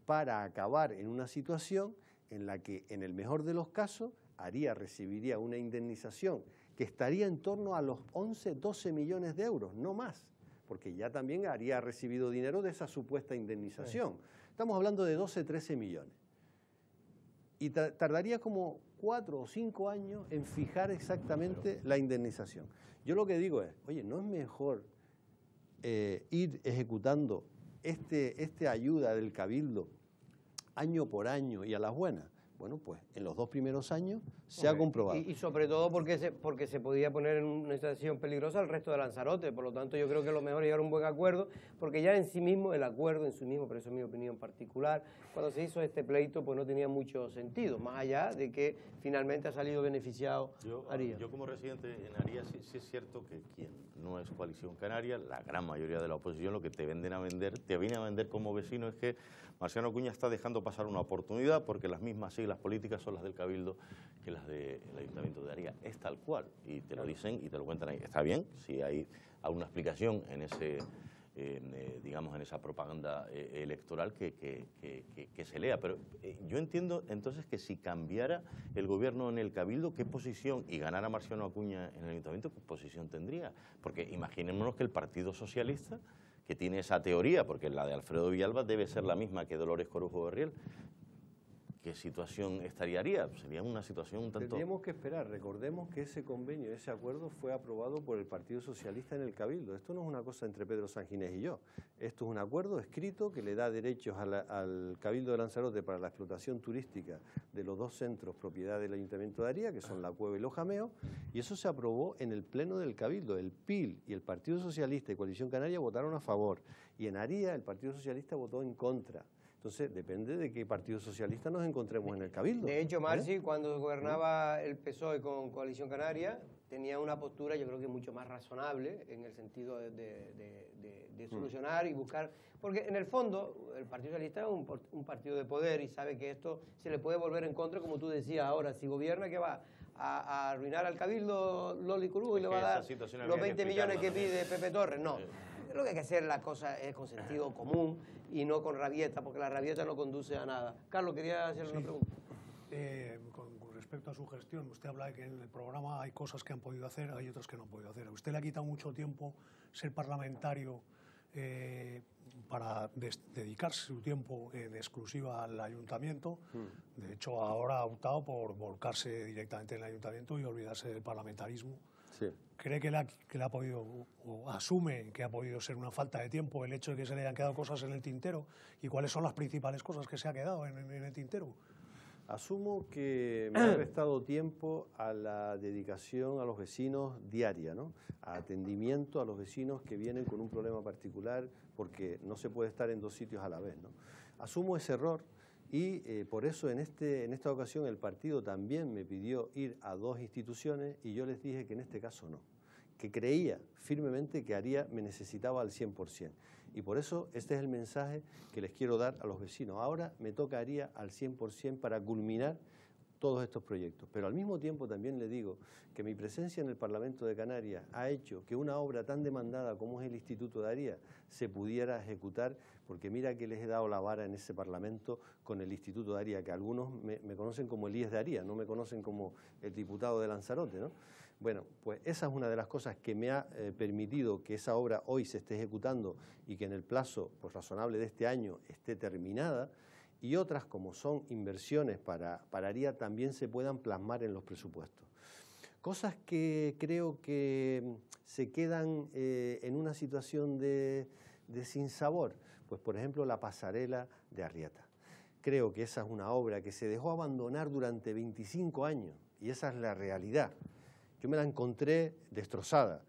para acabar en una situación en la que, en el mejor de los casos, Aría recibiría una indemnización que estaría en torno a los 11, 12 millones de euros, no más, porque ya también Aría ha recibido dinero de esa supuesta indemnización. Estamos hablando de 12, 13 millones. Y ta- tardaría como cuatro o cinco años en fijar exactamente la indemnización. Yo lo que digo es, oye, ¿no es mejor eh, ir ejecutando este, este ayuda del cabildo año por año y a las buenas? Bueno, pues en los dos primeros años se ha comprobado. Y, y sobre todo porque se, porque se podía poner en una situación peligrosa al resto de Lanzarote. Por lo tanto, yo creo que lo mejor es llegar a un buen acuerdo, porque ya en sí mismo, el acuerdo en sí mismo, pero eso es mi opinión particular, cuando se hizo este pleito, pues no tenía mucho sentido, más allá de que finalmente ha salido beneficiado Yo, Aría. yo como residente en Aría sí, sí es cierto que quien no es coalición canaria, la gran mayoría de la oposición lo que te venden a vender, te viene a vender como vecino es que Marciano Cuña está dejando pasar una oportunidad porque las mismas siglas políticas son las del Cabildo que las del Ayuntamiento de Aría. Es tal cual. Y te lo dicen y te lo cuentan ahí. Está bien, si hay alguna explicación en ese eh, digamos, en esa propaganda eh, electoral que, que- que- que- que se lea. Pero eh, yo entiendo entonces que si cambiara el gobierno en el Cabildo, ¿qué posición? Y ganara Marciano Acuña en el Ayuntamiento, ¿qué posición tendría? Porque imaginémonos que el Partido Socialista, que tiene esa teoría, porque la de Alfredo Villalba debe ser la misma que Dolores Corujo Berriel, ¿qué situación estaría? Sería una situación un tanto... Tendríamos que esperar. Recordemos que ese convenio, ese acuerdo fue aprobado por el Partido Socialista en el Cabildo. Esto no es una cosa entre Pedro Sanginés y yo. Esto es un acuerdo escrito que le da derechos al Cabildo de Lanzarote para la explotación turística de los dos centros propiedad del Ayuntamiento de Aría, que son la Cueva y los Jameos, y eso se aprobó en el Pleno del Cabildo. El PIL y el Partido Socialista y Coalición Canaria votaron a favor, y en Aría el Partido Socialista votó en contra. Entonces, depende de qué Partido Socialista nos encontremos en el Cabildo. De hecho, ¿eh? Marci, cuando gobernaba el PSOE con Coalición Canaria, tenía una postura yo creo que mucho más razonable en el sentido de, de- de- de Mm. solucionar y buscar, porque en el fondo el Partido Socialista es un, un partido de poder y sabe que esto se le puede volver en contra, como tú decías ahora, si gobierna que va a, a arruinar al Cabildo Loli Corujo y le va a dar los habría que 20 millones que pide Pepe Torres, no. Lo que hay que hacer la cosa es con sentido común y no con rabieta, porque la rabieta no conduce a nada. Carlos, quería hacerle una pregunta. Eh, con, con respecto a su gestión, usted habla de que en el programa hay cosas que han podido hacer, hay otras que no han podido hacer. A usted le ha quitado mucho tiempo ser parlamentario eh, para dedicarse su tiempo en exclusiva al ayuntamiento. De hecho, ahora ha optado por volcarse directamente en el ayuntamiento y olvidarse del parlamentarismo. Sí. ¿Cree que le, ha, que le ha podido, o asume que ha podido ser una falta de tiempo el hecho de que se le hayan quedado cosas en el tintero? ¿Y cuáles son las principales cosas que se ha quedado en- en- en el tintero? Asumo que me ha restado tiempo a la dedicación a los vecinos diaria, ¿no? a atendimiento a los vecinos que vienen con un problema particular, porque no se puede estar en dos sitios a la vez. ¿no? Asumo ese error y eh, por eso en, este, en esta ocasión el partido también me pidió ir a dos instituciones y yo les dije que en este caso no, que creía firmemente que Haría me necesitaba al 100%. Y por eso este es el mensaje que les quiero dar a los vecinos. Ahora me tocaría al 100% para culminar todos estos proyectos. Pero al mismo tiempo también le digo que mi presencia en el Parlamento de Canarias ha hecho que una obra tan demandada como es el Instituto de Aría se pudiera ejecutar, porque mira que les he dado la vara en ese Parlamento con el Instituto de Aría, que algunos me, me conocen como el IES de Aría, no me conocen como el diputado de Lanzarote, ¿no? Bueno, pues esa es una de las cosas que me ha eh, permitido que esa obra hoy se esté ejecutando y que en el plazo pues, razonable de este año esté terminada y otras como son inversiones para, para Aría también se puedan plasmar en los presupuestos. Cosas que creo que mm, se quedan eh, en una situación de, de sinsabor, pues por ejemplo la pasarela de Arrieta. Creo que esa es una obra que se dejó abandonar durante 25 años y esa es la realidad. Yo me la encontré destrozada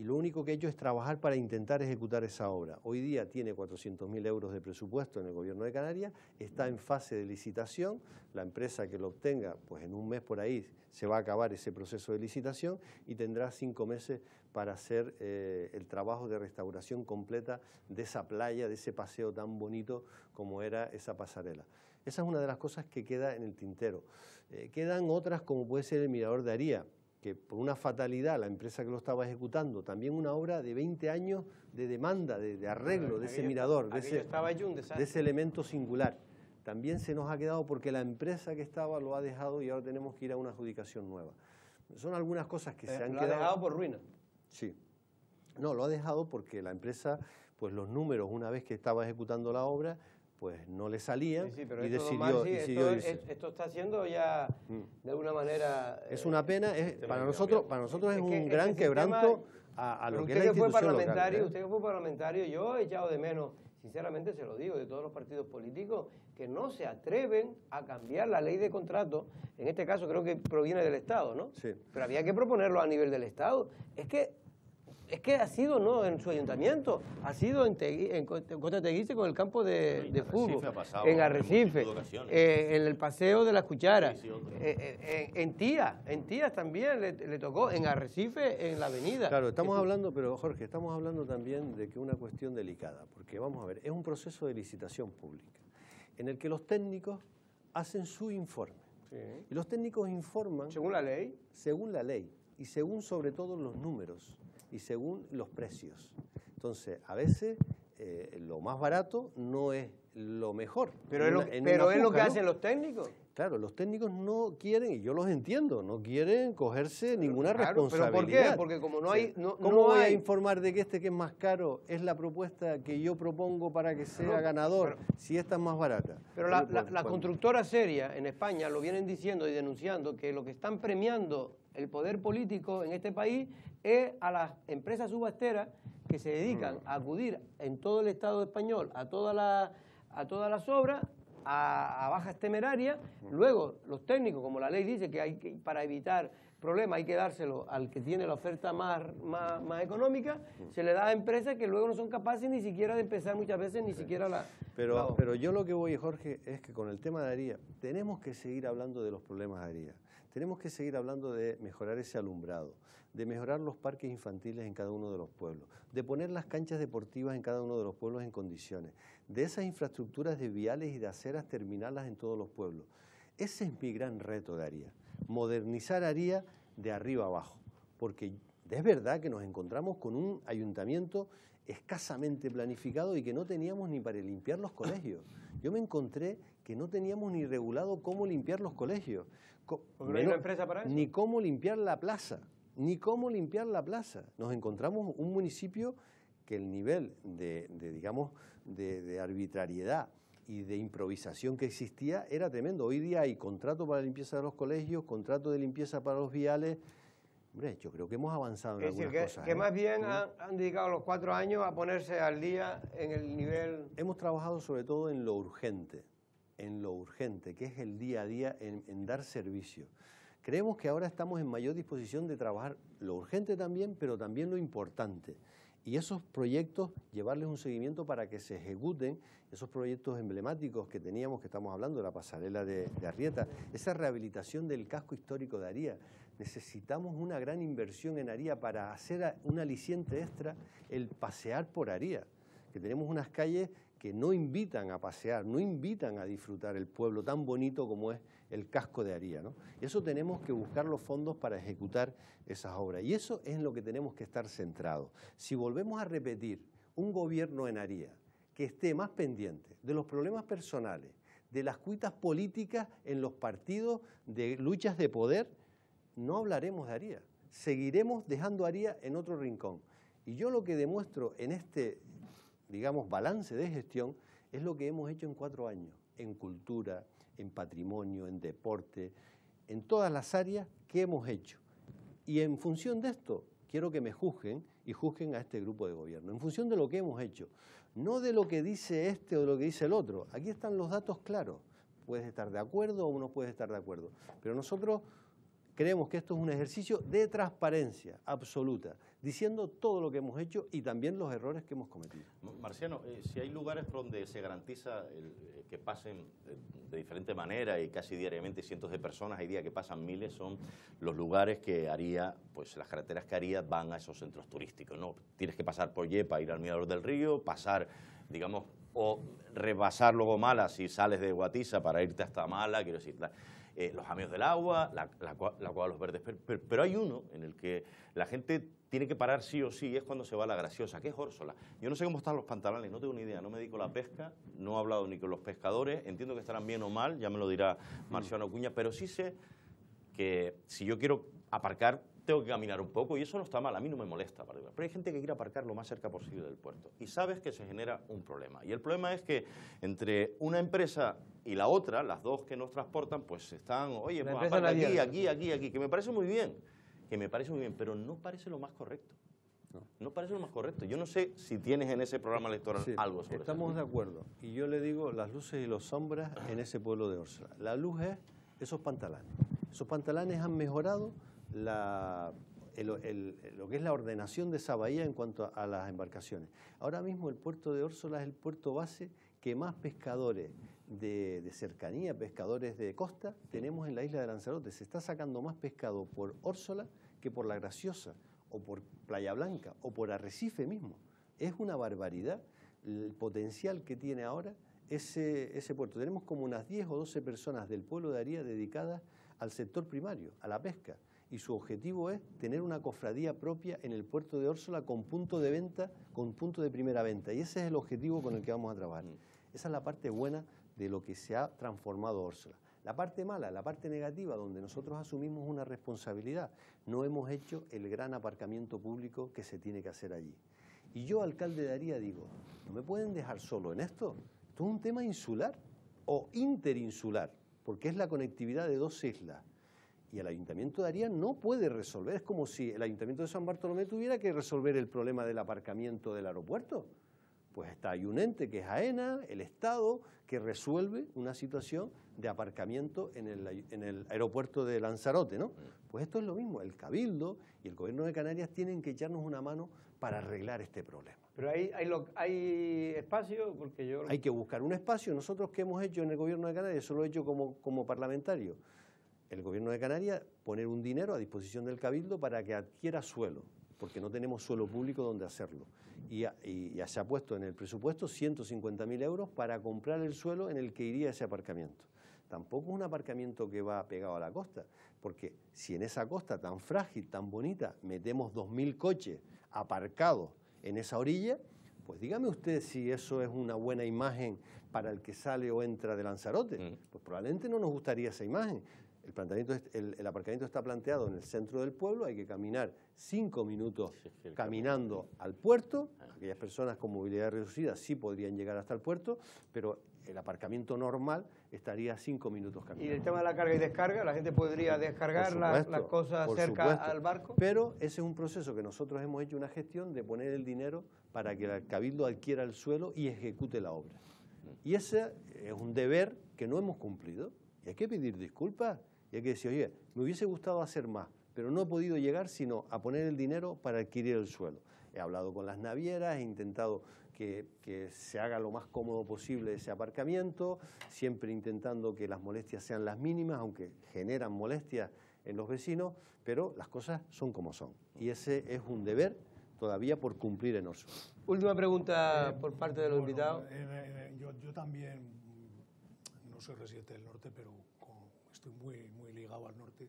y lo único que he hecho es trabajar para intentar ejecutar esa obra. Hoy día tiene 400.000 euros de presupuesto en el Gobierno de Canarias, está en fase de licitación, la empresa que lo obtenga, pues en un mes por ahí se va a acabar ese proceso de licitación y tendrá cinco meses para hacer eh, el trabajo de restauración completa de esa playa, de ese paseo tan bonito como era esa pasarela. Esa es una de las cosas que queda en el tintero. Eh, quedan otras como puede ser el Mirador de Aría, que por una fatalidad la empresa que lo estaba ejecutando, también una obra de 20 años de demanda, de, de arreglo de ese mirador, de ese, un de elemento singular. También se nos ha quedado porque la empresa que estaba lo ha dejado y ahora tenemos que ir a una adjudicación nueva. Son algunas cosas que se han Eh, Lo ha quedado... dejado por ruina. Sí. No, lo ha dejado porque la empresa, pues los números, una vez que estaba ejecutando la obra, pues no le salían Sí, sí, pero y decidió, decidió esto, irse. es- esto está haciendo ya Mm. de alguna manera... Es eh, una pena, es, tema para nosotros, para nosotros es, Es que un gran quebranto a, a lo que es la fue institución local, parlamentario, ¿eh? usted que fue parlamentario, yo he echado de menos, sinceramente se lo digo, de todos los partidos políticos, que no se atreven a cambiar la ley de contrato, en este caso creo que proviene del Estado, ¿no? Sí. Pero había que proponerlo a nivel del Estado. Es que es que ha sido no en su ayuntamiento, ha sido en, Tegui- en Co- Costa Teguise con el campo de, Sí, en de Arrecife fútbol, ha pasado en en Arrecife, ocasiones. eh, en el paseo de las cucharas, Sí, sí, otro. eh, eh, en Tía, en Tías también le, le tocó, en Arrecife, en la avenida. Claro, estamos hablando, pero Jorge, estamos hablando también de que una cuestión delicada, porque vamos a ver, es un proceso de licitación pública, en el que los técnicos hacen su informe. Sí. Y los técnicos informan Según la ley, según la ley y según sobre todo los números y según los precios. Entonces, a veces eh, lo más barato no es lo mejor. pero En es lo, una- en pero una es lo puja, que hacen los técnicos. Claro, los técnicos no quieren, y yo los entiendo, no quieren cogerse ninguna Claro, pero ¿por qué? responsabilidad. Porque como no hay- no- ¿Cómo no voy a informar de que este que es más caro es la propuesta que yo propongo para que sea No, ganador si esta es más barata? Pero la, la, la constructora seria en España lo vienen diciendo y denunciando que lo que están premiando el poder político en este país es a las empresas subasteras que se dedican Mm. a acudir en todo el Estado español a todas las a todas las obras a, a bajas temerarias. Mm. Luego los técnicos, como la ley dice que hay que para evitar problemas hay que dárselo al que tiene la oferta más, más, más económica, Mm. se le da a empresas que luego no son capaces ni siquiera de empezar muchas veces ni siquiera la... Pero, pero yo lo que voy, Jorge, es que con el tema de Aría tenemos que seguir hablando de los problemas de Aría. Tenemos que seguir hablando de mejorar ese alumbrado, de mejorar los parques infantiles en cada uno de los pueblos, de poner las canchas deportivas en cada uno de los pueblos en condiciones, de esas infraestructuras de viales y de aceras terminarlas en todos los pueblos. Ese es mi gran reto de Aría, modernizar Aría de arriba abajo, porque es verdad que nos encontramos con un ayuntamiento escasamente planificado y que no teníamos ni para limpiar los colegios. Yo me encontré que no teníamos ni regulado cómo limpiar los colegios. Empresa para eso? Ni cómo limpiar la plaza, ni cómo limpiar la plaza. Nos encontramos un municipio que el nivel de, digamos, de, arbitrariedad y de improvisación que existía era tremendo. Hoy día hay contrato para la limpieza de los colegios, contrato de limpieza para los viales, Hombre, yo creo que hemos avanzado en es algunas decir, que, cosas. que ¿eh? más bien han, dedicado los cuatro años a ponerse al día en el nivel... Hemos trabajado sobre todo en lo urgente, en lo urgente, que es el día a día, en, dar servicio. Creemos que ahora estamos en mayor disposición de trabajar lo urgente también, pero también lo importante. Y esos proyectos, llevarles un seguimiento para que se ejecuten, esos proyectos emblemáticos que teníamos, que estamos hablando la pasarela de, de Arrieta, esa rehabilitación del casco histórico de Aría, necesitamos una gran inversión en Aría para hacer un aliciente extra el pasear por Aría, que tenemos unas calles que no invitan a pasear, no invitan a disfrutar el pueblo tan bonito como es el casco de Aría. ¿no? Y eso tenemos que buscar los fondos para ejecutar esas obras. Y eso es en lo que tenemos que estar centrados. Si volvemos a repetir un gobierno en Aría que esté más pendiente de los problemas personales, de las cuitas políticas en los partidos, de luchas de poder, no hablaremos de Aría. Seguiremos dejando a Aría en otro rincón. Y yo lo que demuestro en este, digamos, balance de gestión es lo que hemos hecho en cuatro años, en cultura, en patrimonio, en deporte, en todas las áreas que hemos hecho. Y en función de esto, quiero que me juzguen y juzguen a este grupo de gobierno, en función de lo que hemos hecho, no de lo que dice este o de lo que dice el otro. Aquí están los datos claros. Puedes estar de acuerdo o no puedes estar de acuerdo. Pero nosotros Creemos que esto es un ejercicio de transparencia absoluta, diciendo todo lo que hemos hecho y también los errores que hemos cometido. Marciano, eh, si hay lugares donde se garantiza eh, que pasen eh, de diferente manera y casi diariamente cientos de personas, hay días que pasan miles, son los lugares que haría, pues las carreteras que haría van a esos centros turísticos, ¿no? Tienes que pasar por Yepa, ir al Mirador del Río, pasar, digamos, o rebasar luego Mala si sales de Guatiza para irte hasta Mala, quiero decir, eh, los amigos del agua, la, la, la los verdes. Pero, hay uno en el que la gente tiene que parar sí o sí, es cuando se va la graciosa, que es Órsola. Yo no sé cómo están los pantalones, no tengo ni idea, no me dedico a la pesca, no he hablado ni con los pescadores, entiendo que estarán bien o mal, ya me lo dirá Marciano Cuña, pero sí sé que si yo quiero aparcar tengo que caminar un poco y eso no está mal, a mí no me molesta. Pero hay gente que quiere aparcar lo más cerca posible del puerto y sabes que se genera un problema. Y el problema es que entre una empresa y la otra, las dos que nos transportan, pues están, oye, pues aparca aquí, aquí, aquí, aquí, que me parece muy bien, que me parece muy bien, pero no parece lo más correcto. No. parece lo más correcto. Yo no sé si tienes en ese programa electoral algo sobre Estamos de acuerdo. Y yo le digo las luces y las sombras en ese pueblo de Orsla. La luz es esos pantalones. Esos pantalones han mejorado lo que es la ordenación de esa bahía en cuanto a, las embarcaciones. Ahora mismo el puerto de Órsola es el puerto base que más pescadores de, cercanía, pescadores de costa, tenemos en la isla de Lanzarote. Se está sacando más pescado por Órsola que por La Graciosa, o por Playa Blanca, o por Arrecife mismo. Es una barbaridad el potencial que tiene ahora ese, ese puerto. Tenemos como unas 10 o 12 personas del pueblo de Aría dedicadas al sector primario, a la pesca y su objetivo es tener una cofradía propia en el puerto de Órsola con punto de venta, con punto de primera venta. Y ese es el objetivo con el que vamos a trabajar. Mm. Esa es la parte buena de lo que se ha transformado Órsola. La parte mala, la parte negativa, donde nosotros asumimos una responsabilidad. No hemos hecho el gran aparcamiento público que se tiene que hacer allí. Y yo, alcalde de Aría, digo, ¿no me pueden dejar solo en esto? Esto es un tema insular o interinsular, porque es la conectividad de dos islas y el Ayuntamiento de Aría no puede resolver. Es como si el Ayuntamiento de San Bartolomé tuviera que resolver el problema del aparcamiento del aeropuerto. Pues está, hay un ente que es AENA, el Estado, que resuelve una situación de aparcamiento en el, en el aeropuerto de Lanzarote, ¿no? Pues esto es lo mismo, el Cabildo y el Gobierno de Canarias tienen que echarnos una mano para arreglar este problema. Pero hay, hay, hay espacio, porque yo... Hay que buscar un espacio. Nosotros, ¿qué hemos hecho en el Gobierno de Canarias? Eso lo he hecho como, como parlamentario el gobierno de Canarias poner un dinero a disposición del Cabildo para que adquiera suelo, porque no tenemos suelo público donde hacerlo. Y, ya se ha puesto en el presupuesto 150.000 euros para comprar el suelo en el que iría ese aparcamiento. Tampoco es un aparcamiento que va pegado a la costa, porque si en esa costa tan frágil, tan bonita, metemos 2.000 coches aparcados en esa orilla, pues dígame usted si eso es una buena imagen para el que sale o entra de Lanzarote. Mm. Pues probablemente no nos gustaría esa imagen. El, el, aparcamiento está planteado en el centro del pueblo, hay que caminar cinco minutos caminando al puerto. Ah. Aquellas personas con movilidad reducida sí podrían llegar hasta el puerto, pero el aparcamiento normal estaría cinco minutos caminando. ¿Y el tema de la carga y descarga? ¿La gente podría descargar las, cosas cerca al barco? Pero ese es un proceso que nosotros hemos hecho una gestión de poner el dinero para que el cabildo adquiera el suelo y ejecute la obra. Y ese es un deber que no hemos cumplido. Y hay que pedir disculpas. Y hay que decir, oye, me hubiese gustado hacer más, pero no he podido llegar sino a poner el dinero para adquirir el suelo. He hablado con las navieras, he intentado que, se haga lo más cómodo posible ese aparcamiento, siempre intentando que las molestias sean las mínimas, aunque generan molestias en los vecinos, pero las cosas son como son. Y ese es un deber todavía por cumplir en Oso. Última pregunta por parte de los invitados. yo, yo, también no soy residente del norte, pero estoy muy, muy ligado al norte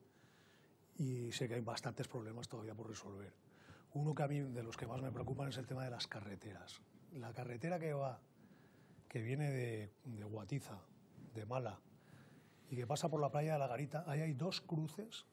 y sé que hay bastantes problemas todavía por resolver. Uno que a mí de los que más me preocupan es el tema de las carreteras. La carretera que va, que viene de, de Guatiza, de Mala, y que pasa por la playa de la Garita, ahí hay dos cruces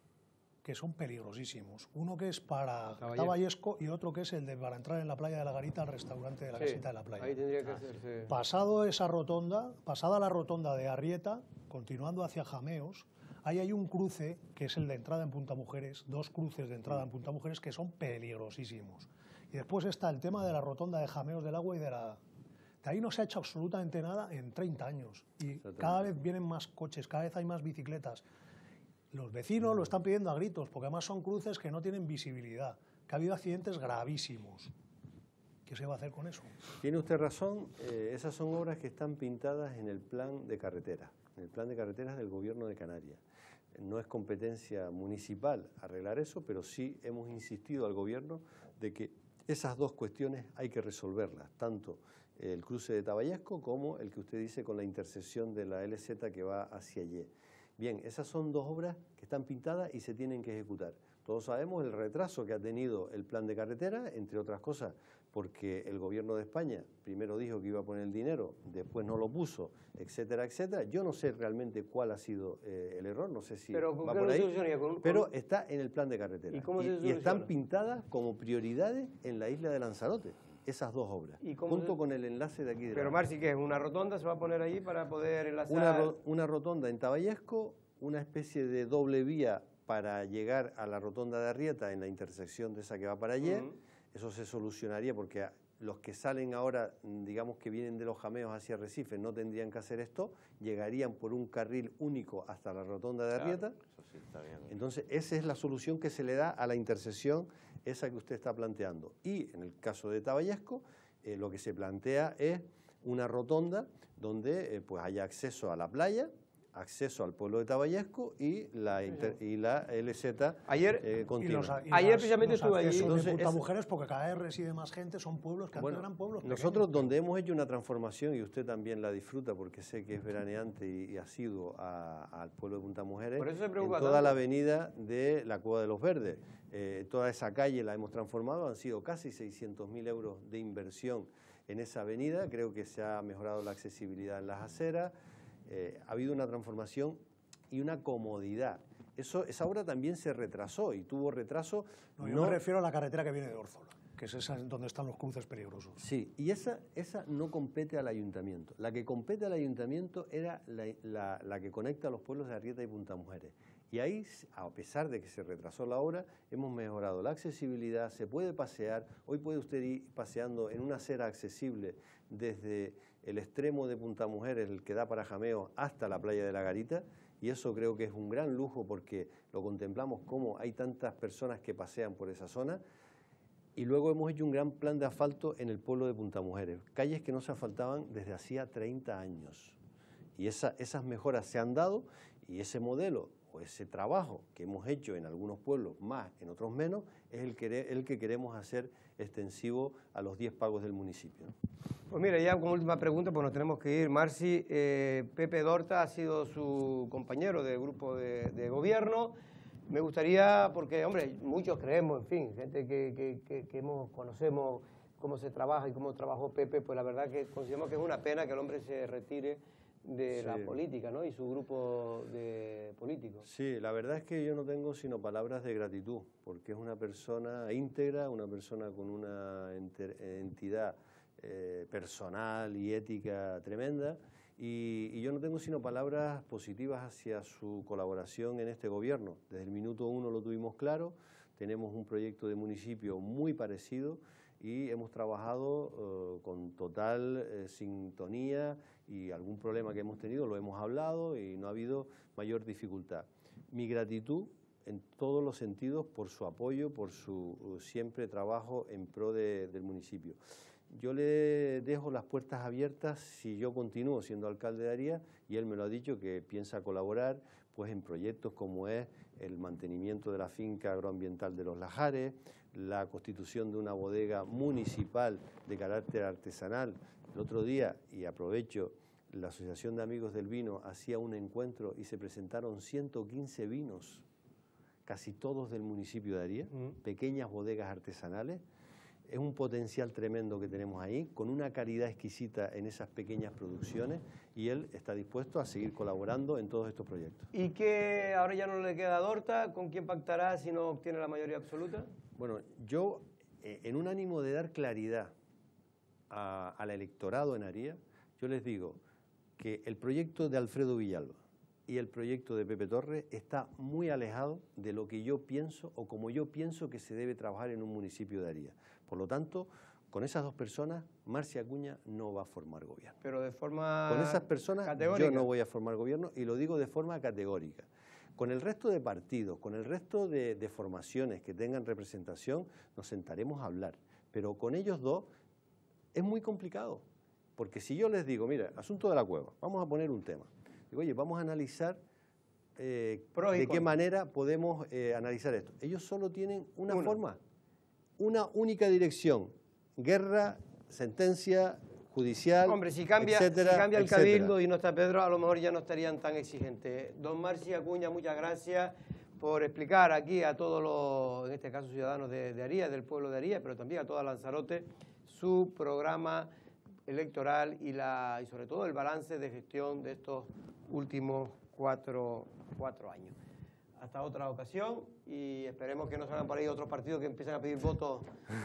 que son peligrosísimos. Uno que es para Taballesco y otro que es el de para entrar en la playa de la Garita al restaurante de la casita de la playa. Ahí tendría que hacerse... Pasado esa rotonda, pasada la rotonda de Arrieta, continuando hacia Jameos, ahí hay un cruce que es el de entrada en Punta Mujeres, dos cruces de entrada en Punta Mujeres que son peligrosísimos. Y después está el tema de la rotonda de Jameos del Agua y de la... De ahí no se ha hecho absolutamente nada en 30 años. Y cada vez vienen más coches, cada vez hay más bicicletas. Los vecinos lo están pidiendo a gritos, porque además son cruces que no tienen visibilidad, que ha habido accidentes gravísimos. ¿Qué se va a hacer con eso? Tiene usted razón, eh, esas son obras que están pintadas en el plan de carretera, en el plan de carreteras del Gobierno de Canarias. No es competencia municipal arreglar eso, pero sí hemos insistido al Gobierno de que esas dos cuestiones hay que resolverlas, tanto el cruce de Taballesco como el que usted dice con la intersección de la LZ que va hacia allí. Bien, esas son dos obras que están pintadas y se tienen que ejecutar. Todos sabemos el retraso que ha tenido el plan de carretera, entre otras cosas, porque el gobierno de España primero dijo que iba a poner el dinero, después no lo puso, etcétera, etcétera. Yo no sé realmente cuál ha sido eh, el error, no sé si pero, va por ahí, pero está en el plan de carretera. ¿Y, y están pintadas como prioridades en la isla de Lanzarote esas dos obras, junto con el enlace de aquí. De Pero Marci, ¿qué es? ¿Una rotonda se va a poner allí para poder enlazar? Una, una rotonda en Taballesco, una especie de doble vía para llegar a la rotonda de Arrieta en la intersección de esa que va para ayer. Eso se solucionaría porque los que salen ahora, digamos que vienen de los jameos hacia Recife, no tendrían que hacer esto, llegarían por un carril único hasta la rotonda de Arrieta. Entonces, esa es la solución que se le da a la intersección esa que usted está planteando. Y en el caso de Taballesco, eh, lo que se plantea es una rotonda donde eh, pues haya acceso a la playa, acceso al pueblo deTaballesco y la, y la LZ ayer, eh, continua. ayer precisamente estuve allí. Entonces, de Mujeres, porque cada vez reside más gente, son pueblos que antes eran pueblos Nosotros donde hemos hecho una transformación, y usted también la disfruta porque sé que es veraneante y, ha sido al pueblo de Punta Mujeres, en toda la avenida de la Cueva de los Verdes. Eh, toda esa calle la hemos transformado, han sido casi 600.000 euros de inversión en esa avenida, creo que se ha mejorado la accesibilidad en las aceras, eh, ha habido una transformación y una comodidad. Eso, esa obra también se retrasó y tuvo retraso. No, yo me refiero a la carretera que viene de Órzola, que es esa donde están los cruces peligrosos. Sí, y esa, esa no compete al ayuntamiento. La que compete al ayuntamiento era la, la que conecta a los pueblos de Arrieta y Punta Mujeres. Y ahí, a pesar de que se retrasó la obra, hemos mejorado la accesibilidad, se puede pasear, hoy puede usted ir paseando en una acera accesible desde el extremo de Punta Mujeres, el que da para Jameo, hasta la playa de la Garita, y eso creo que es un gran lujo porque lo contemplamos como hay tantas personas que pasean por esa zona, y luego hemos hecho un gran plan de asfalto en el pueblo de Punta Mujeres, calles que no se asfaltaban desde hacía 30 años. Y esas mejoras se han dado y ese modelo pues ese trabajo que hemos hecho en algunos pueblos más, en otros menos, es el que, el que queremos hacer extensivo a los 10 pagos del municipio. Pues mira, ya como última pregunta, pues nos tenemos que ir. Marci, eh, Pepe Dorta ha sido su compañero de grupo de, gobierno. Me gustaría, porque, hombre, muchos creemos, en fin, gente que, que, que hemos, conocemos cómo se trabaja y cómo trabajó Pepe, pues la verdad que consideramos que es una pena que el hombre se retire de la política, ¿no? Y su grupo de políticos. Sí, la verdad es que yo no tengo sino palabras de gratitud, porque es una persona íntegra, una persona con una entidad eh, personal y ética tremenda, y, yo no tengo sino palabras positivas hacia su colaboración en este gobierno. Desde el minuto uno lo tuvimos claro, tenemos un proyecto de municipio muy parecido y hemos trabajado eh, con total eh, sintonía y algún problema que hemos tenido lo hemos hablado y no ha habido mayor dificultad. Mi gratitud en todos los sentidos por su apoyo, por su uh, siempre trabajo en pro del municipio. Yo le dejo las puertas abiertas si yo continúo siendo alcalde de Aría y él me lo ha dicho que piensa colaborar pues en proyectos como es el mantenimiento de la finca agroambiental de los Lajares, la constitución de una bodega municipal de carácter artesanal el otro día, y aprovecho, la Asociación de Amigos del Vino hacía un encuentro y se presentaron 115 vinos, casi todos del municipio de Aría, mm. pequeñas bodegas artesanales. Es un potencial tremendo que tenemos ahí, con una calidad exquisita en esas pequeñas producciones y él está dispuesto a seguir colaborando en todos estos proyectos. ¿Y qué ahora ya no le queda a Dorta? ¿Con quién pactará si no obtiene la mayoría absoluta? Bueno, yo, eh, en un ánimo de dar claridad al electorado en Aría, yo les digo que el proyecto de Alfredo Villalba y el proyecto de Pepe Torres está muy alejado de lo que yo pienso o como yo pienso que se debe trabajar en un municipio de Aría. Por lo tanto, con esas dos personas, Marcia Acuña no va a formar gobierno. Pero de forma Con esas personas yo no voy a formar gobierno y lo digo de forma categórica. Con el resto de partidos, con el resto de, de formaciones que tengan representación, nos sentaremos a hablar. Pero con ellos dos es muy complicado, porque si yo les digo, mira, asunto de la cueva, vamos a poner un tema. Digo, oye, vamos a analizar eh, de qué manera podemos eh, analizar esto. Ellos solo tienen una forma, una única dirección, guerra, sentencia judicial, Hombre, si cambia, si cambia el cabildo y no está Pedro, a lo mejor ya no estarían tan exigentes. Don Marci Acuña, muchas gracias por explicar aquí a todos los, en este caso ciudadanos de, de Aría, del pueblo de Aría, pero también a toda Lanzarote, su programa electoral y, la, y sobre todo el balance de gestión de estos últimos cuatro, años. Hasta otra ocasión y esperemos que no salgan por ahí otros partidos que empiecen a pedir votos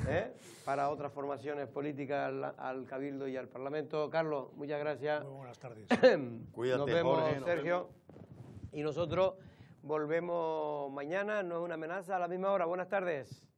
¿eh? para otras formaciones políticas al, Cabildo y al Parlamento. Carlos, muchas gracias. Muy buenas tardes. Cuídate, nos vemos, Sergio. Y nosotros volvemos mañana, no es una amenaza, a la misma hora. Buenas tardes.